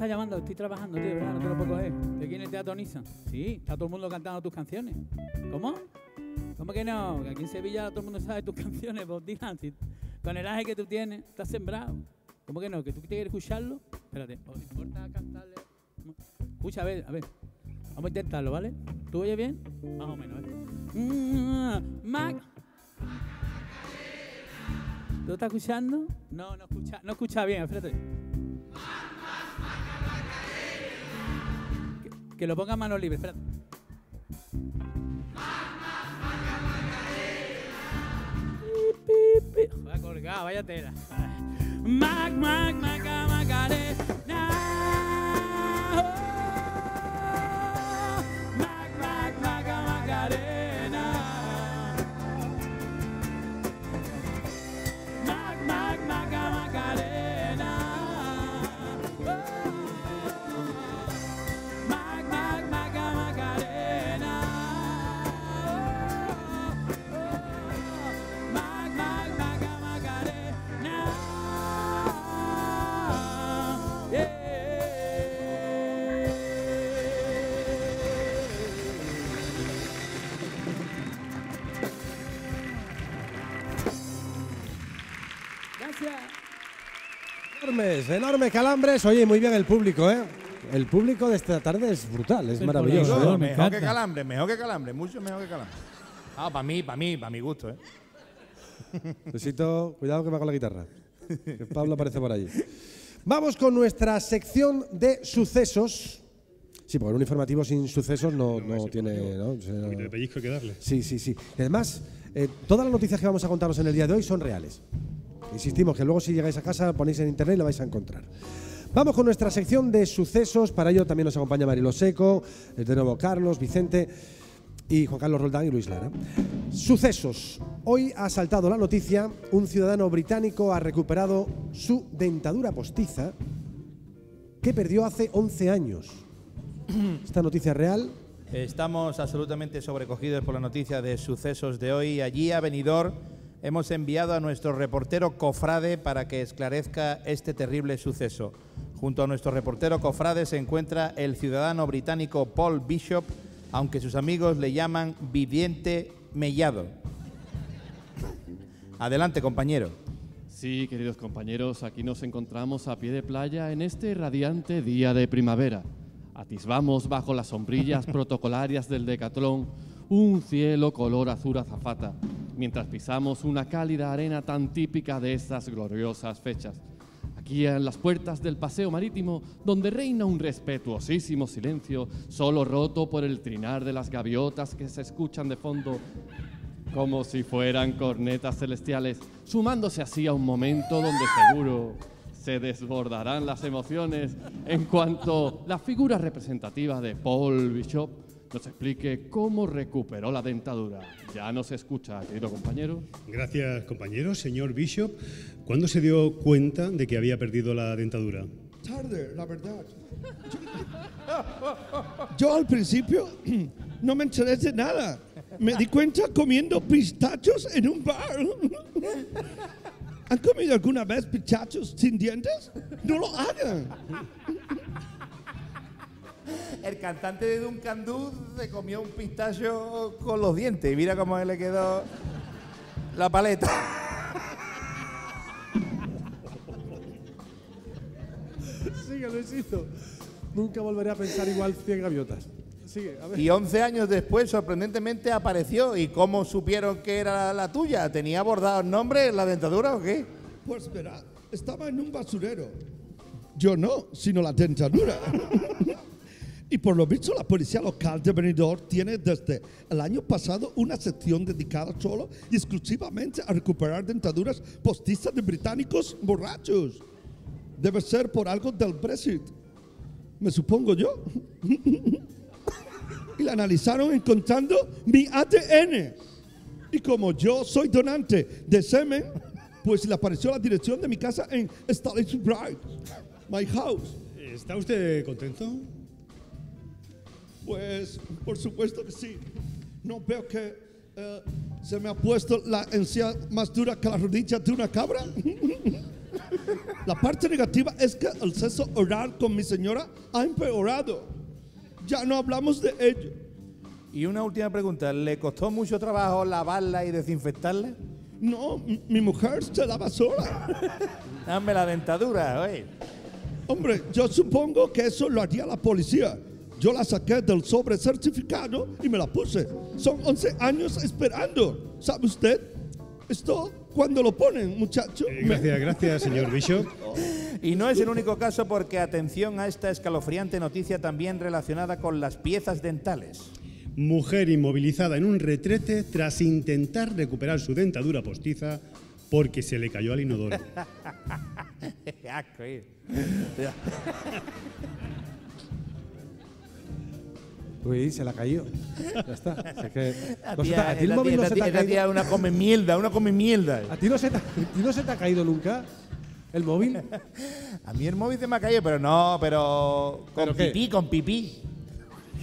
¿Por qué me estás llamando? Estoy trabajando, tío, ¿verdad? No te lo puedo coger. ¿De quién es Teatro Nissan? Sí, está todo el mundo cantando tus canciones. ¿Cómo? ¿Cómo que no? Que aquí en Sevilla todo el mundo sabe tus canciones, Bob Dylan. Si- con el aje que tú tienes, estás sembrado. ¿Cómo que no? ¿Que tú quieres escucharlo? Espérate, ¿os importa cantarle? Escucha, a ver, a ver. Vamos a intentarlo, ¿vale? ¿Tú oyes bien? Más o menos, ¿eh? Mm, Mac. ¿Tú estás escuchando? No, no escucha, no escucha bien, espérate. Que, lo ponga en manos libres, espérate. Joder, colgado, vaya tela. Mac, mac, maca, macarena. Enormes, enormes calambres. Oye, muy bien el público, ¿eh? El público de esta tarde es brutal, es maravilloso. ¿eh? me mejor que encanta. calambre, mejor que calambre, mucho mejor que calambre. Ah, para mí, para mí, para mi gusto, ¿eh? Besito, cuidado que va con la guitarra. Que Pablo aparece por allí. Vamos con nuestra sección de sucesos. Sí, porque un informativo sin sucesos no, no tiene. ¿no? O sea, Un poquito de pellizco hay que darle. Sí, sí, sí. Además, eh, todas las noticias que vamos a contaros en el día de hoy son reales. Insistimos que luego si llegáis a casa ponéis en internet y lo vais a encontrar. Vamos con nuestra sección de sucesos. Para ello también nos acompaña Marilo Seco, eh, de nuevo Carlos, Vicente y Juan Carlos Roldán y Luis Lara. Sucesos. Hoy ha saltado la noticia, un ciudadano británico ha recuperado su dentadura postiza que perdió hace 11 años. Esta noticia es real. Estamos absolutamente sobrecogidos por la noticia de sucesos de hoy. Allí a Benidorm hemos enviado a nuestro reportero Cofrade para que esclarezca este terrible suceso. Junto a nuestro reportero Cofrade se encuentra el ciudadano británico Paul Bishop, aunque sus amigos le llaman Viviente Mellado. Adelante, compañero. Sí, queridos compañeros, aquí nos encontramos a pie de playa en este radiante día de primavera. Atisbamos bajo las sombrillas protocolarias del Decatlón un cielo color azul azafata, mientras pisamos una cálida arena tan típica de estas gloriosas fechas. Aquí en las puertas del paseo marítimo, donde reina un respetuosísimo silencio, solo roto por el trinar de las gaviotas que se escuchan de fondo como si fueran cornetas celestiales, sumándose así a un momento donde seguro se desbordarán las emociones en cuanto la figura representativa de Paul Bishop nos explique cómo recuperó la dentadura. Ya nos escucha, querido compañero. Gracias, compañero. Señor Bishop, ¿cuándo se dio cuenta de que había perdido la dentadura? tarde, la verdad. Yo al principio no me enteré de nada. Me di cuenta comiendo pistachos en un bar. ¿Han comido alguna vez pichachos sin dientes? No lo hagan. El cantante de Duncan Du se comió un pistacho con los dientes y mira cómo le quedó la paleta. Sigue, Luisito. Nunca volveré a pensar igual 100 gaviotas. Sigue, a ver. Y 11 años después, sorprendentemente, apareció. ¿Y cómo supieron que era la tuya? ¿Tenía bordado el nombre en la dentadura o qué? Pues verá, estaba en un basurero. Yo no, sino la dentadura. Y por lo visto la policía local de Benidorm tiene desde el año pasado una sección dedicada solo y exclusivamente a recuperar dentaduras postizas de británicos borrachos. Debe ser por algo del Brexit. Me supongo yo. y la analizaron encontrando mi ADN. Y como yo soy donante de semen, pues le apareció la dirección de mi casa en Starlight Bright, my house. ¿Está usted contento? Pues por supuesto que sí. No veo que eh, se me ha puesto la encía más dura que la rodilla de una cabra. la parte negativa es que el sexo oral con mi señora ha empeorado. Ya no hablamos de ello. Y una última pregunta, ¿le costó mucho trabajo lavarla y desinfectarla? No, mi mujer se lava sola. Dame la dentadura, oye. Hombre, yo supongo que eso lo haría la policía. Yo la saqué del sobre certificado y me la puse. Son 11 años esperando. ¿Sabe usted? Esto cuando lo ponen, muchacho. Eh, gracias, gracias, señor Bishop. Y no es el único caso porque atención a esta escalofriante noticia también relacionada con las piezas dentales. Mujer inmovilizada en un retrete tras intentar recuperar su dentadura postiza porque se le cayó al inodoro. Uy, se la cayó. Ya está. Es que La no se tía- a ti el móvil no se te ha caído. una come mierda, una come mierda. ¿A ti no se te, a ti no se te ha caído nunca el móvil? A mí el móvil se me ha caído, pero no, pero con ¿Pero qué? pipí, con pipí.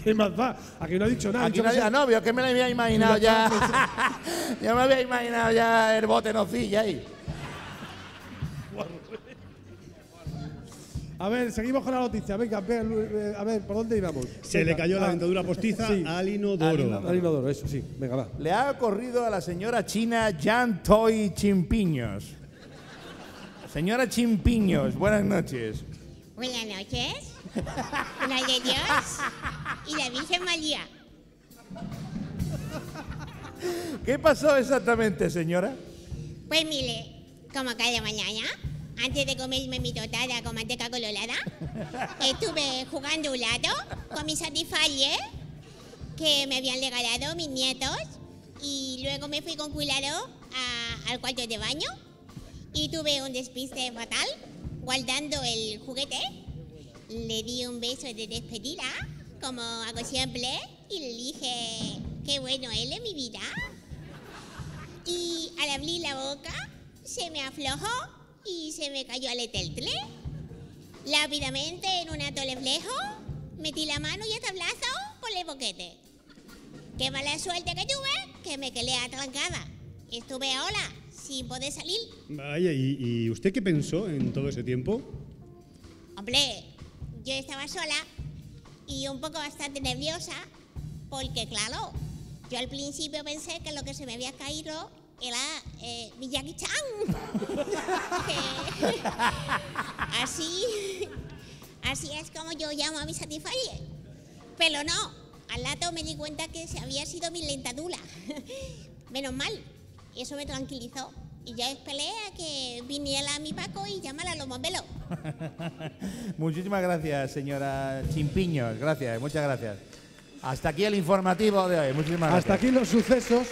¿Qué más da? Aquí no ha dicho nada. ha Aquí dicho no que había novio, que me lo había imaginado Ya ya. ya me había imaginado ya el bote nocilla ahí. A ver, seguimos con la noticia. Venga, ve, eh, a ver, ¿por dónde íbamos? Se le cayó la dentadura postiza sí. al inodoro. Al inodoro, eso sí. Venga, va. Le ha ocurrido a la señora china Jan Toy Chimpiños. Señora Chimpiños, buenas noches. Buenas noches. La de Dios y la Virgen María. ¿Qué pasó exactamente, señora? Pues mire, como cada mañana, antes de comerme mi totada con manteca colorada, estuve jugando un rato con mi Satisfyer que me habían regalado mis nietos y luego me fui con cuidado a- al cuarto de baño y tuve un despiste fatal guardando el juguete. Le di un beso de despedida, como hago siempre, y le dije, qué bueno él en mi vida. Y al abrir la boca, se me aflojó y se me cayó al eteltle. Rápidamente, en un alto reflejo, metí la mano y el tablazo por el boquete. Qué mala suerte que tuve, que me quedé atrancada. Estuve ahora sin poder salir. Vaya, ¿y, y usted qué pensó en todo ese tiempo? Hombre, yo estaba sola y un poco bastante nerviosa porque, claro, yo al principio pensé que lo que se me había caído era eh, mi Jackie Chan. Que- así, así es como yo llamo a mi Satisfyer. Pero no, al rato me di cuenta que se había sido mi lentadura. Menos mal, eso me tranquilizó. Y ya esperé a que viniera mi Paco y llamara a los bomberos. Muchísimas gracias, señora Chimpiños. Gracias, muchas gracias. Hasta aquí el informativo de hoy. Muchísimas gracias. Hasta aquí los sucesos,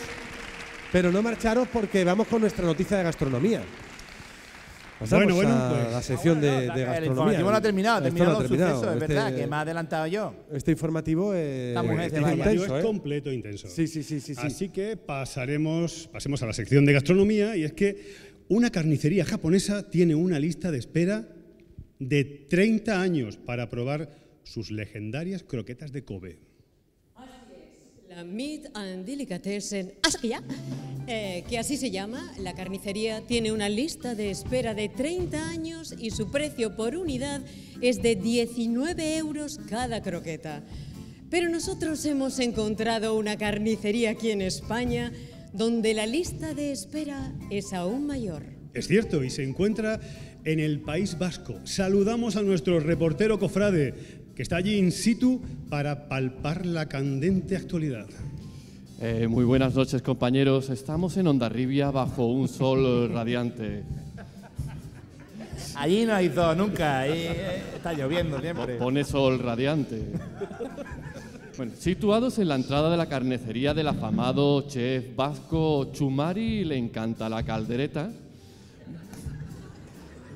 pero no marcharos porque vamos con nuestra noticia de gastronomía. Pasamos Bueno, bueno, a pues- la sección de, de El gastronomía. informativo no ha terminado, ha terminado no ha terminado. sucesos, es Este- verdad, que me he adelantado yo. Este informativo es, Esta mujer se es vaya. intenso, es ¿eh? completo e intenso. Sí, sí, sí, sí, sí. Así que pasaremos, pasemos a la sección de gastronomía y es que una carnicería japonesa tiene una lista de espera de 30 años para probar sus legendarias croquetas de Kobe. Meat and Delicatessen Asia, eh, que así se llama, la carnicería tiene una lista de espera de 30 años y su precio por unidad es de 19 euros cada croqueta. Pero nosotros hemos encontrado una carnicería aquí en España donde la lista de espera es aún mayor. Es cierto, y se encuentra en el País Vasco. Saludamos a nuestro reportero cofrade, que está allí in situ para palpar la candente actualidad. Eh, muy buenas noches, compañeros. Estamos en Ondarribia bajo un sol radiante. Allí no hay sol nunca, ahí eh, está lloviendo siempre. Pone sol radiante. Bueno, situados en la entrada de la carnicería del afamado chef vasco Chumari, le encanta la caldereta.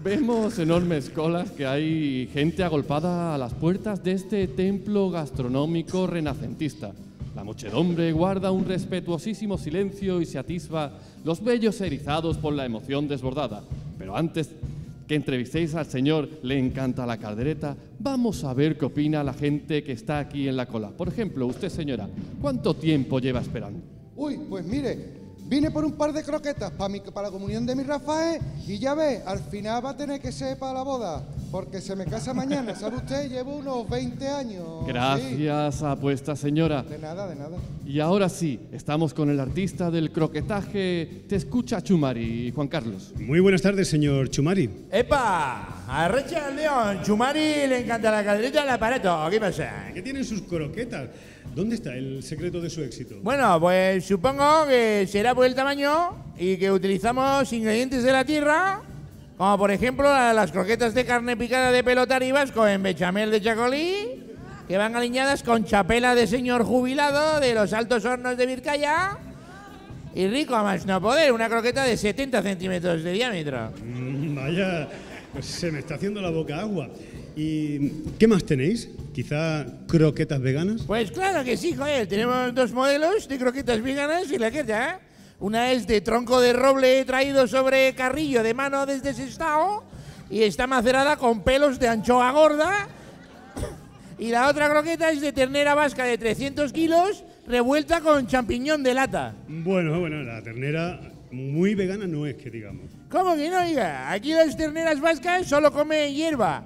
Vemos enormes colas que hay gente agolpada a las puertas de este templo gastronómico renacentista. La muchedumbre guarda un respetuosísimo silencio y se atisba los vellos erizados por la emoción desbordada. Pero antes que entrevistéis al señor Le encanta la caldereta, vamos a ver qué opina la gente que está aquí en la cola. Por ejemplo, usted señora, ¿cuánto tiempo lleva esperando? Uy, pues mire, vine por un par de croquetas para para la comunión de mi Rafael y ya ve, al final va a tener que ser para la boda, porque se me casa mañana. ¿Sabe usted? Llevo unos 20 años. sí. Gracias a vuestra señora. De nada, de nada. Y ahora sí, estamos con el artista del croquetaje. Te escucha Chumari, Juan Carlos. Muy buenas tardes, señor Chumari. ¡Epa! Arrecha el león. Chumari le encanta la caldereta al aparato. ¿Qué pasa? ¿Qué tienen sus croquetas? ¿Dónde está el secreto de su éxito? Bueno, pues supongo que será por el tamaño y que utilizamos ingredientes de la tierra, como por ejemplo las croquetas de carne picada de pelotari vasco en bechamel de chacolí, que van alineadas con chapela de señor jubilado de los altos hornos de Vizcaya. Y rico a más no poder, una croqueta de 70 centímetros de diámetro. Mm, Vaya, se me está haciendo la boca agua. ¿Y qué más tenéis? ¿Quizá croquetas veganas? Pues claro que sí, joder. Tenemos dos modelos de croquetas veganas y la que ya. Una es de tronco de roble traído sobre carrillo de mano desde Sestao y está macerada con pelos de anchoa gorda. Y la otra croqueta es de ternera vasca de 300 kilos revuelta con champiñón de lata. Bueno, bueno, la ternera muy vegana no es que digamos. ¿Cómo que no, oiga? Aquí las terneras vascas solo comen hierba.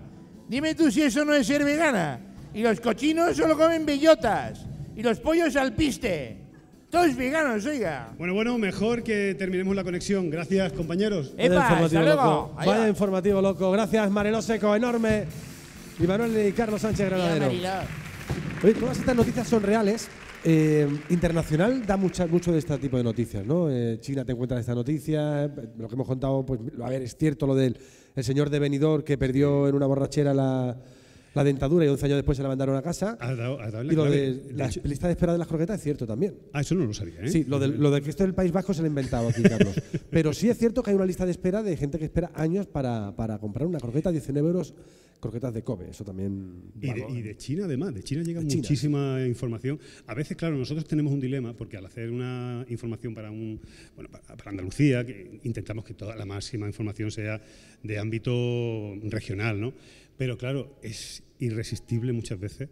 Dime tú si eso no es ser vegana. Y los cochinos solo comen bellotas. Y los pollos al piste. Todos veganos, oiga. Bueno, bueno, mejor que terminemos la conexión. Gracias, compañeros. Vaya informativo loco. Vaya informativo loco. Gracias, Marelo Seco, enorme. Y Manuel y Carlos Sánchez Granadero. Oye, todas estas noticias son reales. Eh, internacional da mucha, mucho de este tipo de noticias, ¿no? Eh, China te encuentra esta noticia, eh, lo que hemos contado, pues a ver, es cierto lo del el señor de Benidorm que perdió en una borrachera la, la dentadura y 11 años después se la mandaron a casa. Dado- la y lo clave. de la lista de espera de las croquetas es cierto también. Ah, eso no lo sabía, ¿eh? Sí, lo de, lo de que esto del País Vasco se lo ha inventado aquí, Carlos. Pero sí es cierto que hay una lista de espera de gente que espera años para, para comprar una croqueta, 19 euros, croquetas de Kobe. Eso también. Y de, y de China, además, de China llega De China, muchísima información. A veces, claro, nosotros tenemos un dilema porque al hacer una información para un bueno, para Andalucía, que intentamos que toda la máxima información sea de ámbito regional, ¿no? Pero claro, es irresistible muchas veces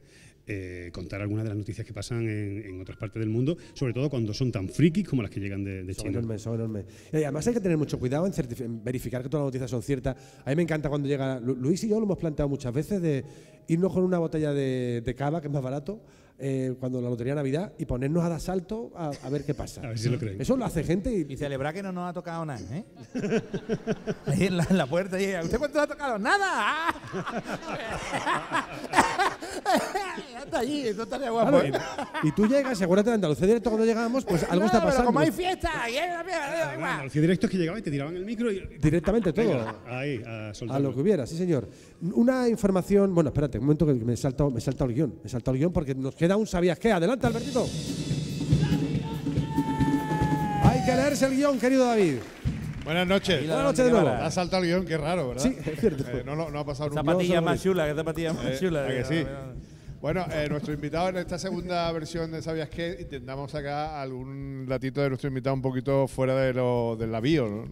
eh, contar algunas de las noticias que pasan en, en otras partes del mundo, sobre todo cuando son tan frikis como las que llegan de, de Son China. enormes, son enormes. Y además hay que tener mucho cuidado en, en verificar que todas las noticias son ciertas. A mí me encanta cuando llega. Lu- Luis y yo lo hemos planteado muchas veces de irnos con una botella de cava, que es más barato, eh, cuando la lotería de Navidad, y ponernos a dar salto a, a ver qué pasa. A ver si lo creen. Eso lo hace gente y. Y celebrar que no nos ha tocado nada, ¿eh? Ahí en la, en la puerta, y, ¿usted cuánto le ha tocado? ¡Nada! ya está allí, eso estaría guapo. Claro, y, y tú llegas, y acuérdate de Andalucía Directo cuando llegamos, pues algo No, está pero pasando. como hay fiesta, y hay una fiesta, da Ah. Andalucía Directo es que llegaba y te tiraban el micro y Directamente todo. Venga, ahí, a A lo que hubiera, sí señor. Una información, bueno, espérate, un momento que me he saltado, me he saltado el guion, me he saltado el guion porque nos queda un sabías qué. Adelante, Albertito. Hay que leerse el guion, querido David. Buenas noches. Buenas noches de nuevo. Ha saltado el guion, qué raro, ¿verdad? Sí, es cierto. Eh, no, lo- no ha pasado nunca. Zapatilla Yo más chula, que zapatilla más Eh, chula. ¿a que sí? Bueno, eh, nuestro invitado en esta segunda versión de ¿Sabías qué? Intentamos sacar algún datito de nuestro invitado un poquito fuera de lo, del navío, ¿no?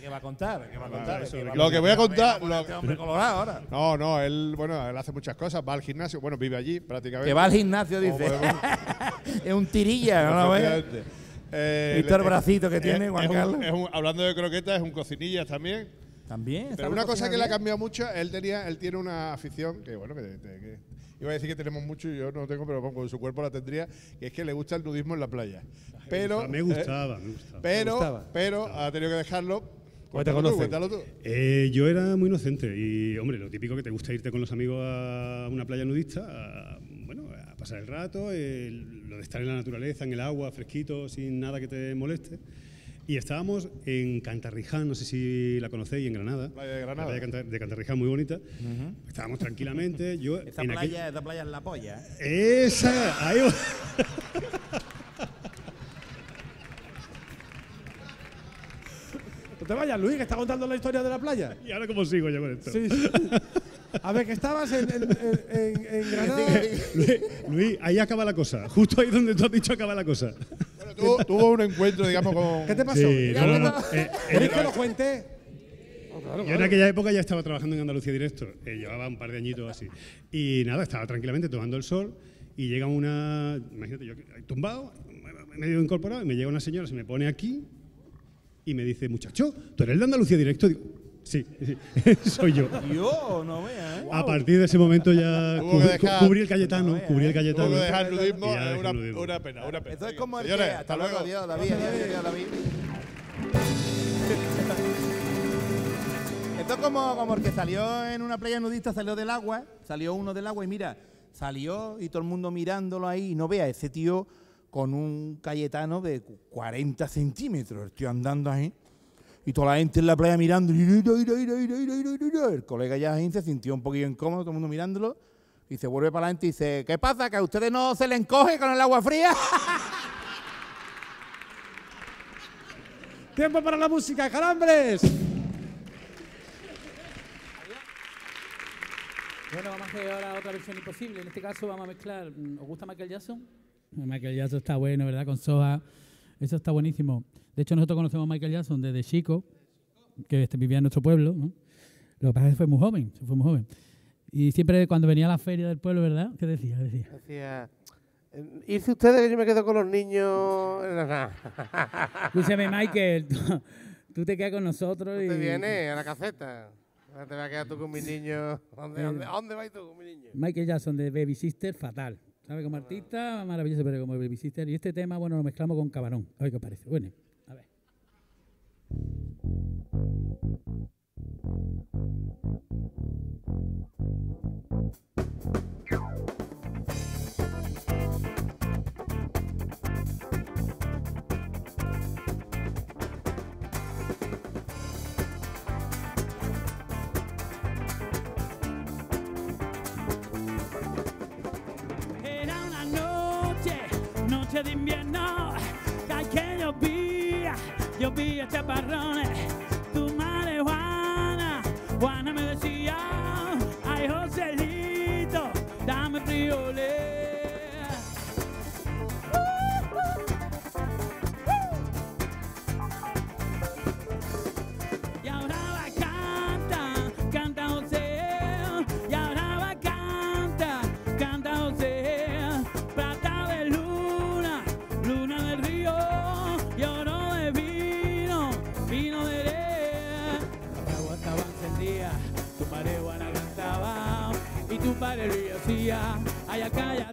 ¿Qué va a contar? ¿Qué va a contar? Eso, ¿Qué va lo que voy a contar. poner lo- este hombre colorado ahora. No, no, él, bueno, él hace muchas cosas. Va al gimnasio, bueno, vive allí prácticamente. Que va al gimnasio, dice. podemos- es un tirilla, ¿no lo ves? Eh, ¿Viste el bracito que es- tiene, Juan es un- Carlos? es un- hablando de croquetas, es un cocinillas también. También. Pero una cosa que le ha cambiado mucho, él tenía, él tiene una afición que bueno que, que- iba a decir que tenemos mucho y yo no tengo, pero con su cuerpo la tendría, que es que le gusta el nudismo en la playa. Pero Me gustaba, me gustaba. Pero, Me gustaba. pero ha tenido que dejarlo. ¿Cómo te Cuéntalo tú, cuéntalo tú. Eh, yo era muy inocente y, hombre, lo típico que te gusta irte con los amigos a una playa nudista, a, bueno, a pasar el rato, el- lo de estar en la naturaleza, en el agua, fresquito, sin nada que te moleste. Y estábamos en Cantarriján, no sé si la conocéis, en Granada. Playa de Granada. La playa de de Cantarriján, muy bonita. Estábamos tranquilamente. Yo Esa en playa, aquel- esa playa es la polla. ¿eh? Esa, ahí va. te vayas, Luis, que está contando la historia de la playa. ¿Y ahora cómo sigo yo con esto? Sí, sí. A ver, que estabas en, en- en- en- Granada. Luis, Luis, ahí acaba la cosa. Justo ahí donde tú has dicho acaba la cosa. Bueno, tuvo, tuvo un encuentro, digamos, con. ¿Qué te pasó? Sí, no, cuenta- eh, ¿Queréis eh, que lo cuente? Yo en aquella época ya estaba trabajando en Andalucía Directo, eh, llevaba un par de añitos así. Y nada, estaba tranquilamente tomando el sol y llega una, imagínate, yo tumbado, medio incorporado, y me llega una señora, se me pone aquí y me dice, muchacho, ¿tú eres el de Andalucía Directo? Digo, sí, sí, soy yo. Yo, no veas, ¿eh? A partir de ese momento ya cubrí, dejar- cubrí el Cayetano, cubrí el Cayetano. Tuvo que dejar el nudismo, una, una pena, una pena. Esto es como el que. Hasta luego, adiós, David. adiós, adiós, David. Esto es como, como el que salió en una playa nudista, salió del agua, salió uno del agua y mira, salió y todo el mundo mirándolo ahí y no vea ese tío con un Cayetano de 40 centímetros, el tío andando ahí. Y toda la gente en la playa mirando. El colega ya ahí se sintió un poquillo incómodo, todo el mundo mirándolo. Y se vuelve para adelante y dice, ¿qué pasa? ¿Que a ustedes no se le encoge con el agua fría? Tiempo para la música, calambres. Bueno, vamos a hacer ahora otra versión imposible. En este caso vamos a mezclar. mm, ¿Os gusta Michael Jackson? Michael Jackson está bueno, ¿verdad? Con Soja. Eso está buenísimo. De hecho, nosotros conocemos a Michael Jackson desde chico, que este, vivía en nuestro pueblo. ¿no? Lo que pasa es que fue muy joven, fue muy joven. Y siempre cuando venía a la feria del pueblo, ¿verdad? ¿Qué decía? Decía. Decía, "Eh, irse ustedes que yo me quedo con los niños. Escúchame, Michael, tú, tú te quedas con nosotros y... Te viene a la caseta. Ahora te vas a quedar tú con mi niño. ¿Dónde, Eh, dónde, ¿a dónde vas tú con mi niño? Michael Jackson de Baby Sister, fatal. ¿Sabe? Como artista, maravilloso, pero como Baby Sister. Y este tema, bueno, lo mezclamos con Cabarón. A ver qué os parece. Bueno, a ver. De invierno, que llovía, llovía chaparrones. Tu madre Juana, Juana me decía, Decía, ay, calladita,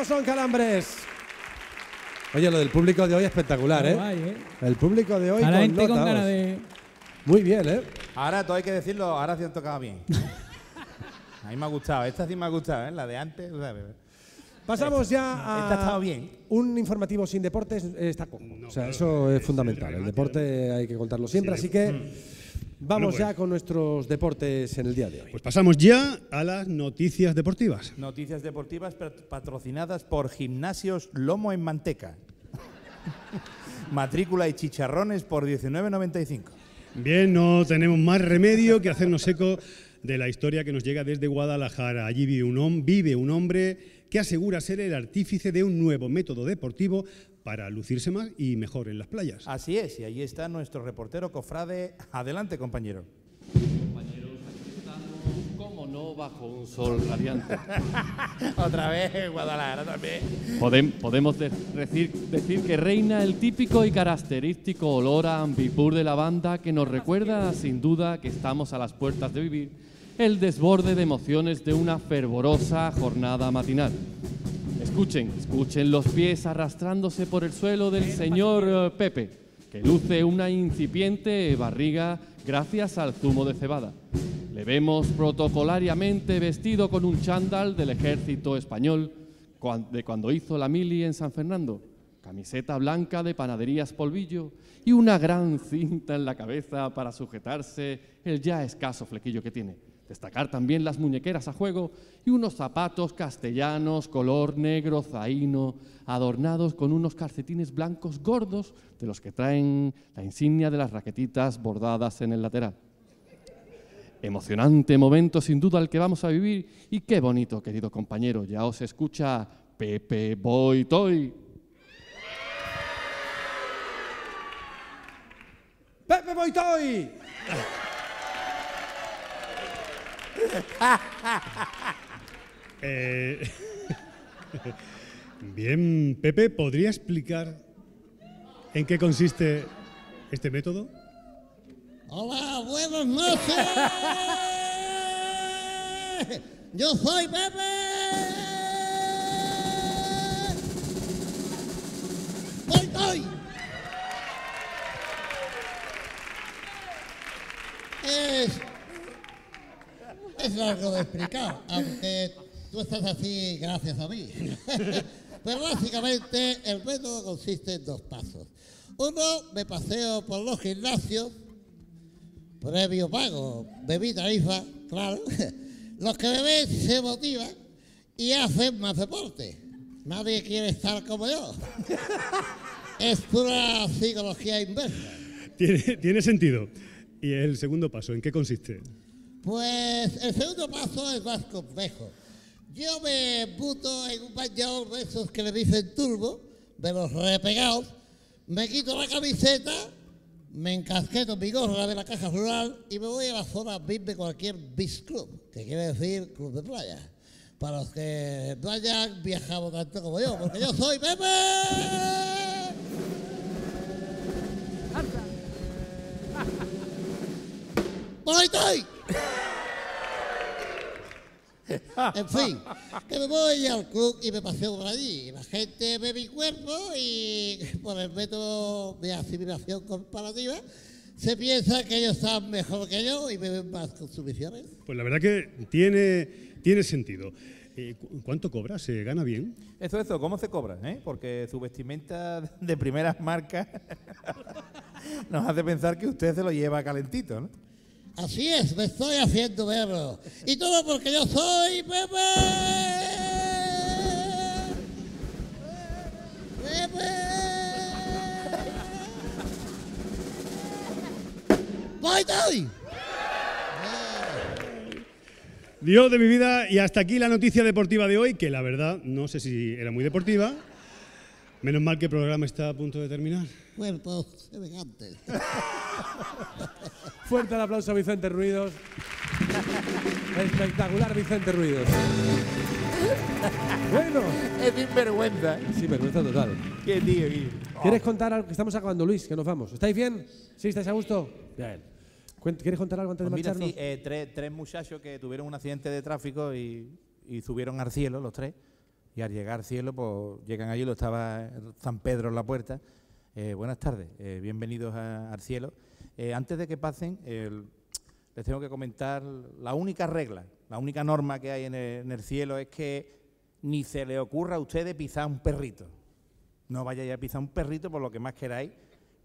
¡Qué buenos son calambres! Oye, lo del público de hoy es espectacular, ¿eh? Guay, ¿eh? El público de hoy A la con gente con nota, cara vamos. de... Muy bien, ¿eh? Ahora todo hay que decirlo, ahora sí han tocado bien. A mí me ha gustado, esta sí me ha gustado, ¿eh? La de antes. sea, Pasamos ya a Esta ha estado bien. un informativo sin deportes eh, está cojo. o sea, eso es fundamental. El deporte hay que contarlo siempre, así que vamos No ya con nuestros deportes en el día de hoy. Pues pasamos ya a las noticias deportivas. Noticias deportivas pat- patrocinadas por Gimnasios Lomo en Manteca. Matrícula y chicharrones por 19.95. Bien, no tenemos más remedio que hacernos eco de la historia que nos llega desde Guadalajara. Allí vive un, hom- vive un hombre que asegura ser el artífice de un nuevo método deportivo para lucirse más y mejor en las playas. Así es, y ahí está nuestro reportero cofrade. Adelante, compañero. Cómo no bajo un sol radiante. Otra vez, Guadalajara también. Podem- podemos de- decir, decir que reina el típico y característico olor a ambipur de lavanda que nos recuerda sin duda que estamos a las puertas de vivir el desborde de emociones de una fervorosa jornada matinal. Escuchen, escuchen los pies arrastrándose por el suelo del señor eh, Pepe, que luce una incipiente barriga gracias al zumo de cebada. Le vemos protocolariamente vestido con un chándal del ejército español de cuando hizo la mili en San Fernando, camiseta blanca de panaderías polvillo y una gran cinta en la cabeza para sujetarse el ya escaso flequillo que tiene. Destacar también las muñequeras a juego y unos zapatos castellanos color negro zaino, adornados con unos calcetines blancos gordos de los que traen la insignia de las raquetitas bordadas en el lateral. Emocionante momento sin duda el que vamos a vivir y qué bonito, querido compañero. Ya os escucha Pepe Boy Toy. ¡Pepe Boitoy! Eh, Bien, Pepe, ¿podría explicar en qué consiste este método? Hola, buenas noches. Yo soy Pepe. Largo de explicar, aunque tú estás así gracias a mí. Pero básicamente el método consiste en dos pasos. Uno, me paseo por los gimnasios previo pago mi tarifa, claro. Los que me ven se motivan y hacen más deporte. Nadie quiere estar como yo. Es pura psicología inversa. Tiene, tiene sentido. ¿Y el segundo paso, en qué consiste? Pues el segundo paso es más complejo. Yo me puto en un bañador de esos que le dicen turbo, de los repegados, me quito la camiseta, me encasqueto mi gorra de la caja rural y me voy a la zona VIP de cualquier beach club, que quiere decir club de playa. Para los que no hayan viajado tanto como yo, porque yo soy Pepe. ¡Voy, estoy! En fin, que me voy al club y me paseo por allí. La gente ve mi cuerpo y por el método de asimilación comparativa se piensa que ellos están mejor que yo y me ven más consumiciones. Pues la verdad que tiene, tiene sentido. Eh, ¿cu- ¿Cuánto cobra? ¿Se gana bien? Eso, eso, ¿cómo se cobra? eh? Porque su vestimenta de primeras marcas nos hace pensar que usted se lo lleva calentito, ¿no? Así es, me estoy haciendo verlo. Y todo porque yo soy Pepe. Pepe. ¡Voy, doy! Dios de mi vida, y hasta aquí la noticia deportiva de hoy, que la verdad no sé si era muy deportiva. Menos mal que el programa está a punto de terminar. Fuerte el aplauso a Vicente Ruidos. Espectacular Vicente Ruidos. Bueno. Es sinvergüenza. Sí, vergüenza total. Qué tío, tío. ¿Quieres contar algo? Que estamos acabando, Luis, que nos vamos. ¿Estáis bien? ¿Sí? ¿Estáis a gusto? Bien. ¿Quieres contar algo antes Pues de mira, marcharnos? sí, eh, tres, tres muchachos que tuvieron un accidente de tráfico y, y subieron al cielo, los tres. Y al llegar al cielo, pues llegan allí, lo estaba San Pedro en la puerta. Eh, buenas tardes, eh, bienvenidos a- al cielo. Eh, antes de que pasen, les tengo que comentar la única regla, la única norma que hay en el, en el cielo es que ni se le ocurra a ustedes pisar un perrito. No vayáis a pisar un perrito por lo que más queráis,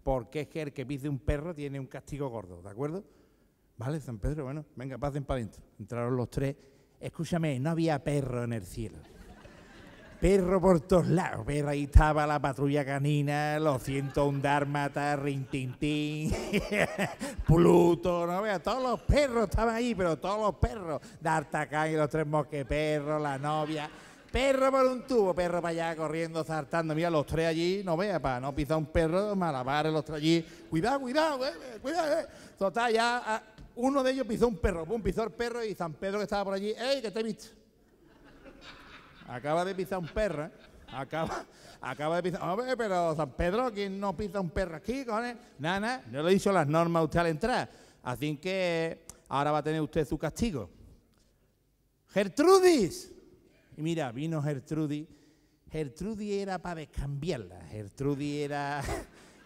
porque es que el que pise un perro tiene un castigo gordo, ¿de acuerdo? Vale, San Pedro, bueno, venga, pasen para adentro. Entraron los tres. Escúchame, no había perro en el cielo. Perro por todos lados. Pero ahí estaba la patrulla canina, los 101 dármatas, Rintintín, Pluto, no veas, todos los perros estaban ahí, pero todos los perros. D'Artacán y los tres mosqueperros, la novia. Perro por un tubo, perro para allá corriendo, saltando. Mira, los tres allí, no veas, para no pisar un perro, malabares los tres allí. Cuidado, cuidado, eh, eh, cuidado. eh. Total, ya ah, uno de ellos pisó un perro, pum, pisó el perro y San Pedro que estaba por allí, ¡ey, que te he visto! Acaba de pisar un perro, ¿eh? Acaba, acaba de pisar. Hombre, pero San Pedro, ¿quién no pisa un perro aquí, cojones? Nada, nada. Yo le dicho las normas usted al entrar. Así que ahora va a tener usted su castigo. Gertrudis. Y mira, vino Gertrudis. Gertrudis era para descambiarla. Gertrudis era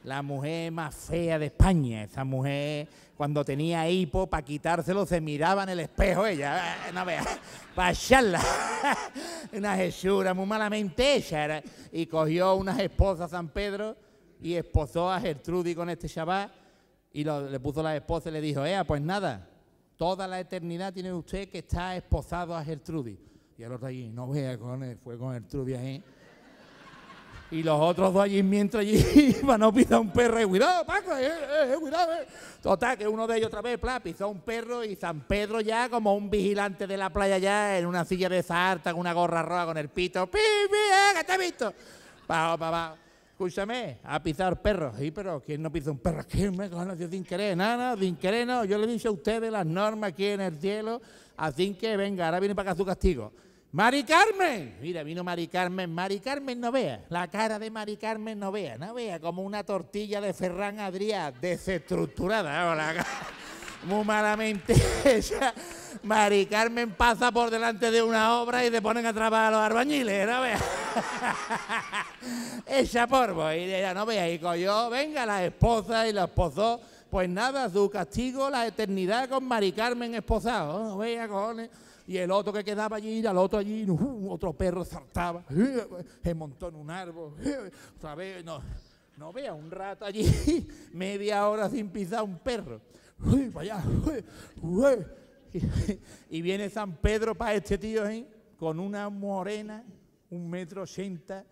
la mujer más fea de España. Esa mujer, cuando tenía hipo, para quitárselo, se miraba en el espejo ella. eh, No veas, para echarla. Una hechura muy malamente hecha. era. Y cogió unas esposas San Pedro y esposó a Gertrudis con este chaval. Y le puso la esposa y le dijo, Ea, pues nada, toda la eternidad tiene usted que estar esposado a Gertrudis. Y el otro allí, no vea, fue con Gertrudis ahí. Y los otros dos allí, mientras allí iban a pisar un perro, y cuidado, Paco, eh, eh, eh, cuidado. eh". Total, que uno de ellos otra vez, pla, pisó un perro y San Pedro ya como un vigilante de la playa ya en una silla de esa harta con una gorra roja con el pito. ¡Pi, pi, eh, que te he visto! Pa, pa, pa. Escúchame, a pisar perros. Sí, pero ¿quién no pisa un perro? ¿Quién me conoce sin querer? Nada, sin querer no. Yo le dicho a ustedes las normas aquí en el cielo. Así que venga, ahora viene para acá su castigo. Mari Carmen. Mira, vino Mari Carmen. Mari Carmen no vea. La cara de Mari Carmen no vea. No vea como una tortilla de Ferran Adrià desestructurada. ¿no? La Muy malamente hecha. Mari Carmen pasa por delante de una obra y te ponen a trabajar a los albañiles. No vea. Echa polvo. Y ella no vea. Y cogió, venga, la esposa y la esposó. Pues nada, su castigo, la eternidad con Mari Carmen esposado. No vea, cojones. Y el otro que quedaba allí, al otro allí, uh, otro perro saltaba, se montó en un árbol, no, no vea, un rato allí, media hora sin pisar un perro. Y, y viene San Pedro para este tío ahí, con una morena, un metro ochenta,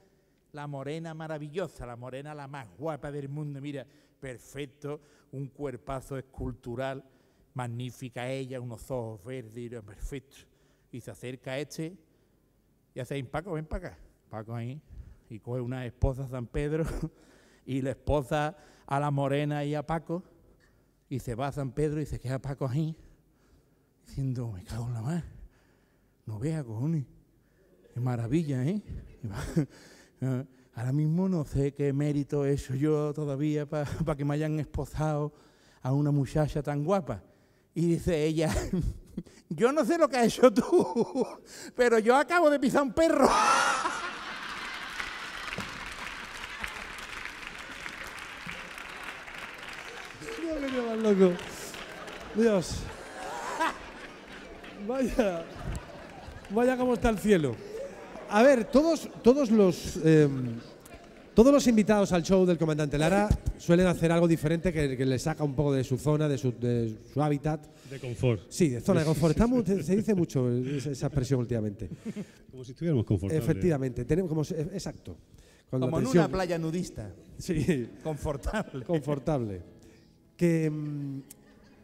la morena maravillosa, la morena la más guapa del mundo, mira, perfecto, un cuerpazo escultural, magnífica ella, unos ojos verdes, perfecto. Y se acerca a este y hace, Paco, ven para acá. Paco ahí, y coge una esposa a San Pedro y la esposa a la morena y a Paco, y se va a San Pedro y se queda Paco ahí, diciendo, me cago en la mar, no vea, cojones, qué maravilla, ¿eh? Va- Ahora mismo no sé qué mérito he hecho yo todavía para que me hayan esposado a una muchacha tan guapa. Y dice ella, yo no sé lo que has hecho tú, pero yo acabo de pisar un perro. Dios. Vaya. Vaya cómo está el cielo. A ver, todos, todos los. eh, todos los invitados al show del comandante Lara suelen hacer algo diferente que, que le saca un poco de su zona, de su, de su hábitat. De confort. Sí, de zona de confort. Está muy- se dice mucho esa expresión últimamente. Como si estuviéramos confortables. Efectivamente, tenemos como exacto. Cuando Como en una playa nudista. Sí. Confortable. Confortable. Que mm,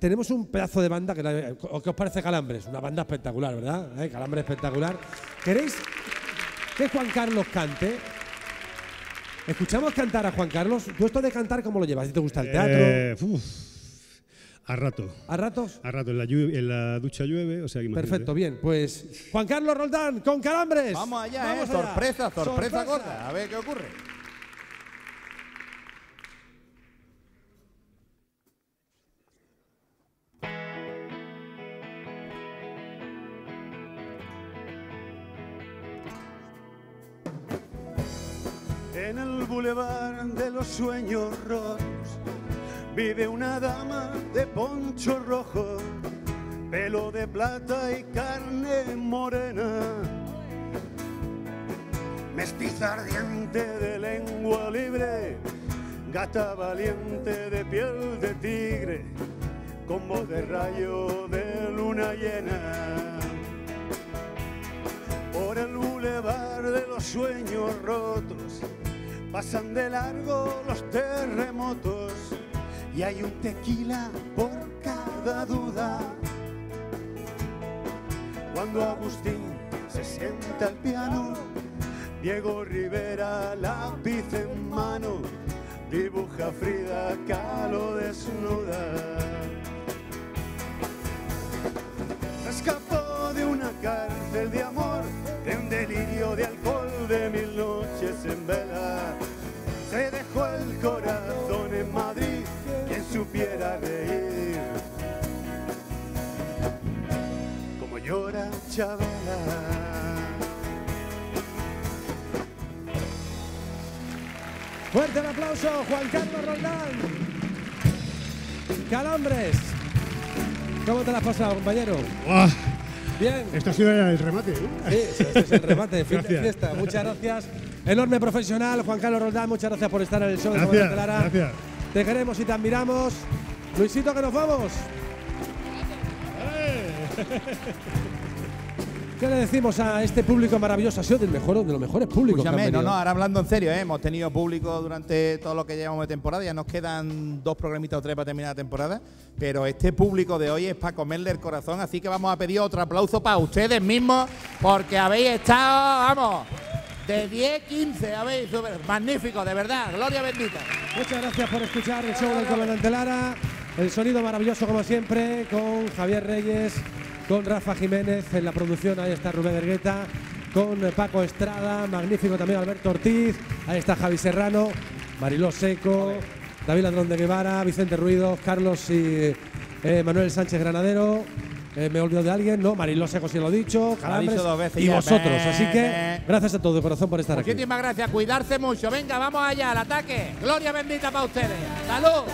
tenemos un pedazo de banda que la- ¿o ¿qué os parece Calambres? Una banda espectacular, ¿verdad? ¿Eh? Calambres espectacular. ¿Queréis que Juan Carlos cante? Escuchamos cantar a Juan Carlos. ¿Tú esto de cantar cómo lo llevas? ¿Te gusta el teatro? Eh, uf, a rato. ¿A ratos? A rato. En la, llueve- en la ducha llueve, o sea que imagínate. Perfecto, bien. Pues Juan Carlos Roldán con Calambres. Vamos allá, Vamos ¿eh? allá. Sorpresa, sorpresa, Sorpresa. gorda. A ver qué ocurre. En el bulevar de los sueños rotos vive una dama de poncho rojo, pelo de plata y carne morena. Mestiza ardiente de lengua libre, gata valiente de piel de tigre, con voz de rayo de luna llena por el bulevar de los sueños rotos. Pasan de largo los terremotos y hay un tequila por cada duda. Cuando Agustín se sienta al piano, Diego Rivera lápiz en mano, dibuja Frida Kahlo desnuda. Escapó de una cárcel de amor, de alcohol, de mil noches en vela. Se dejó el corazón en Madrid, quien supiera reír. Como llora Chabela. Fuerte el aplauso, Juan Carlos Roldán. Calambres. ¿Cómo te la has pasado, compañero? Bien. Esto ha sido el remate. ¿no? Sí, este es el remate de fin de fiesta. Muchas gracias. Enorme profesional, Juan Carlos Roldán. Muchas gracias por estar en el show de Gracias, Comandante Lara. gracias. Te queremos y te admiramos. Luisito, que nos vamos. ¿Qué le decimos a este público maravilloso? Ha sido del mejor, de los mejores públicos que han no, no, ahora hablando en serio, ¿eh? hemos tenido público durante todo lo que llevamos de temporada, ya nos quedan dos programitas o tres para terminar la temporada, pero este público de hoy es para comerle el corazón, así que vamos a pedir otro aplauso para ustedes mismos, porque habéis estado, vamos, de 10, 15, habéis, super- magnífico, de verdad, gloria bendita. Muchas gracias por escuchar el show del Comandante Lara. El sonido maravilloso como siempre con Javier Reyes, con Rafa Jiménez en la producción. Ahí está Rubén Ergueta, con Paco Estrada, magnífico también Alberto Ortiz. Ahí está Javi Serrano, Mariló Seco, David Ladrón de Guevara, Vicente Ruido, Carlos y eh, Manuel Sánchez Granadero. Eh, me he olvidado de alguien, no, Mariló Seco sí lo he dicho, Lo ha dicho Calambres dos veces y ya. vosotros. Así que gracias a todos de corazón por estar aquí. Muchísimas gracias, cuidarse mucho, venga, vamos allá al ataque, gloria bendita para ustedes, salud.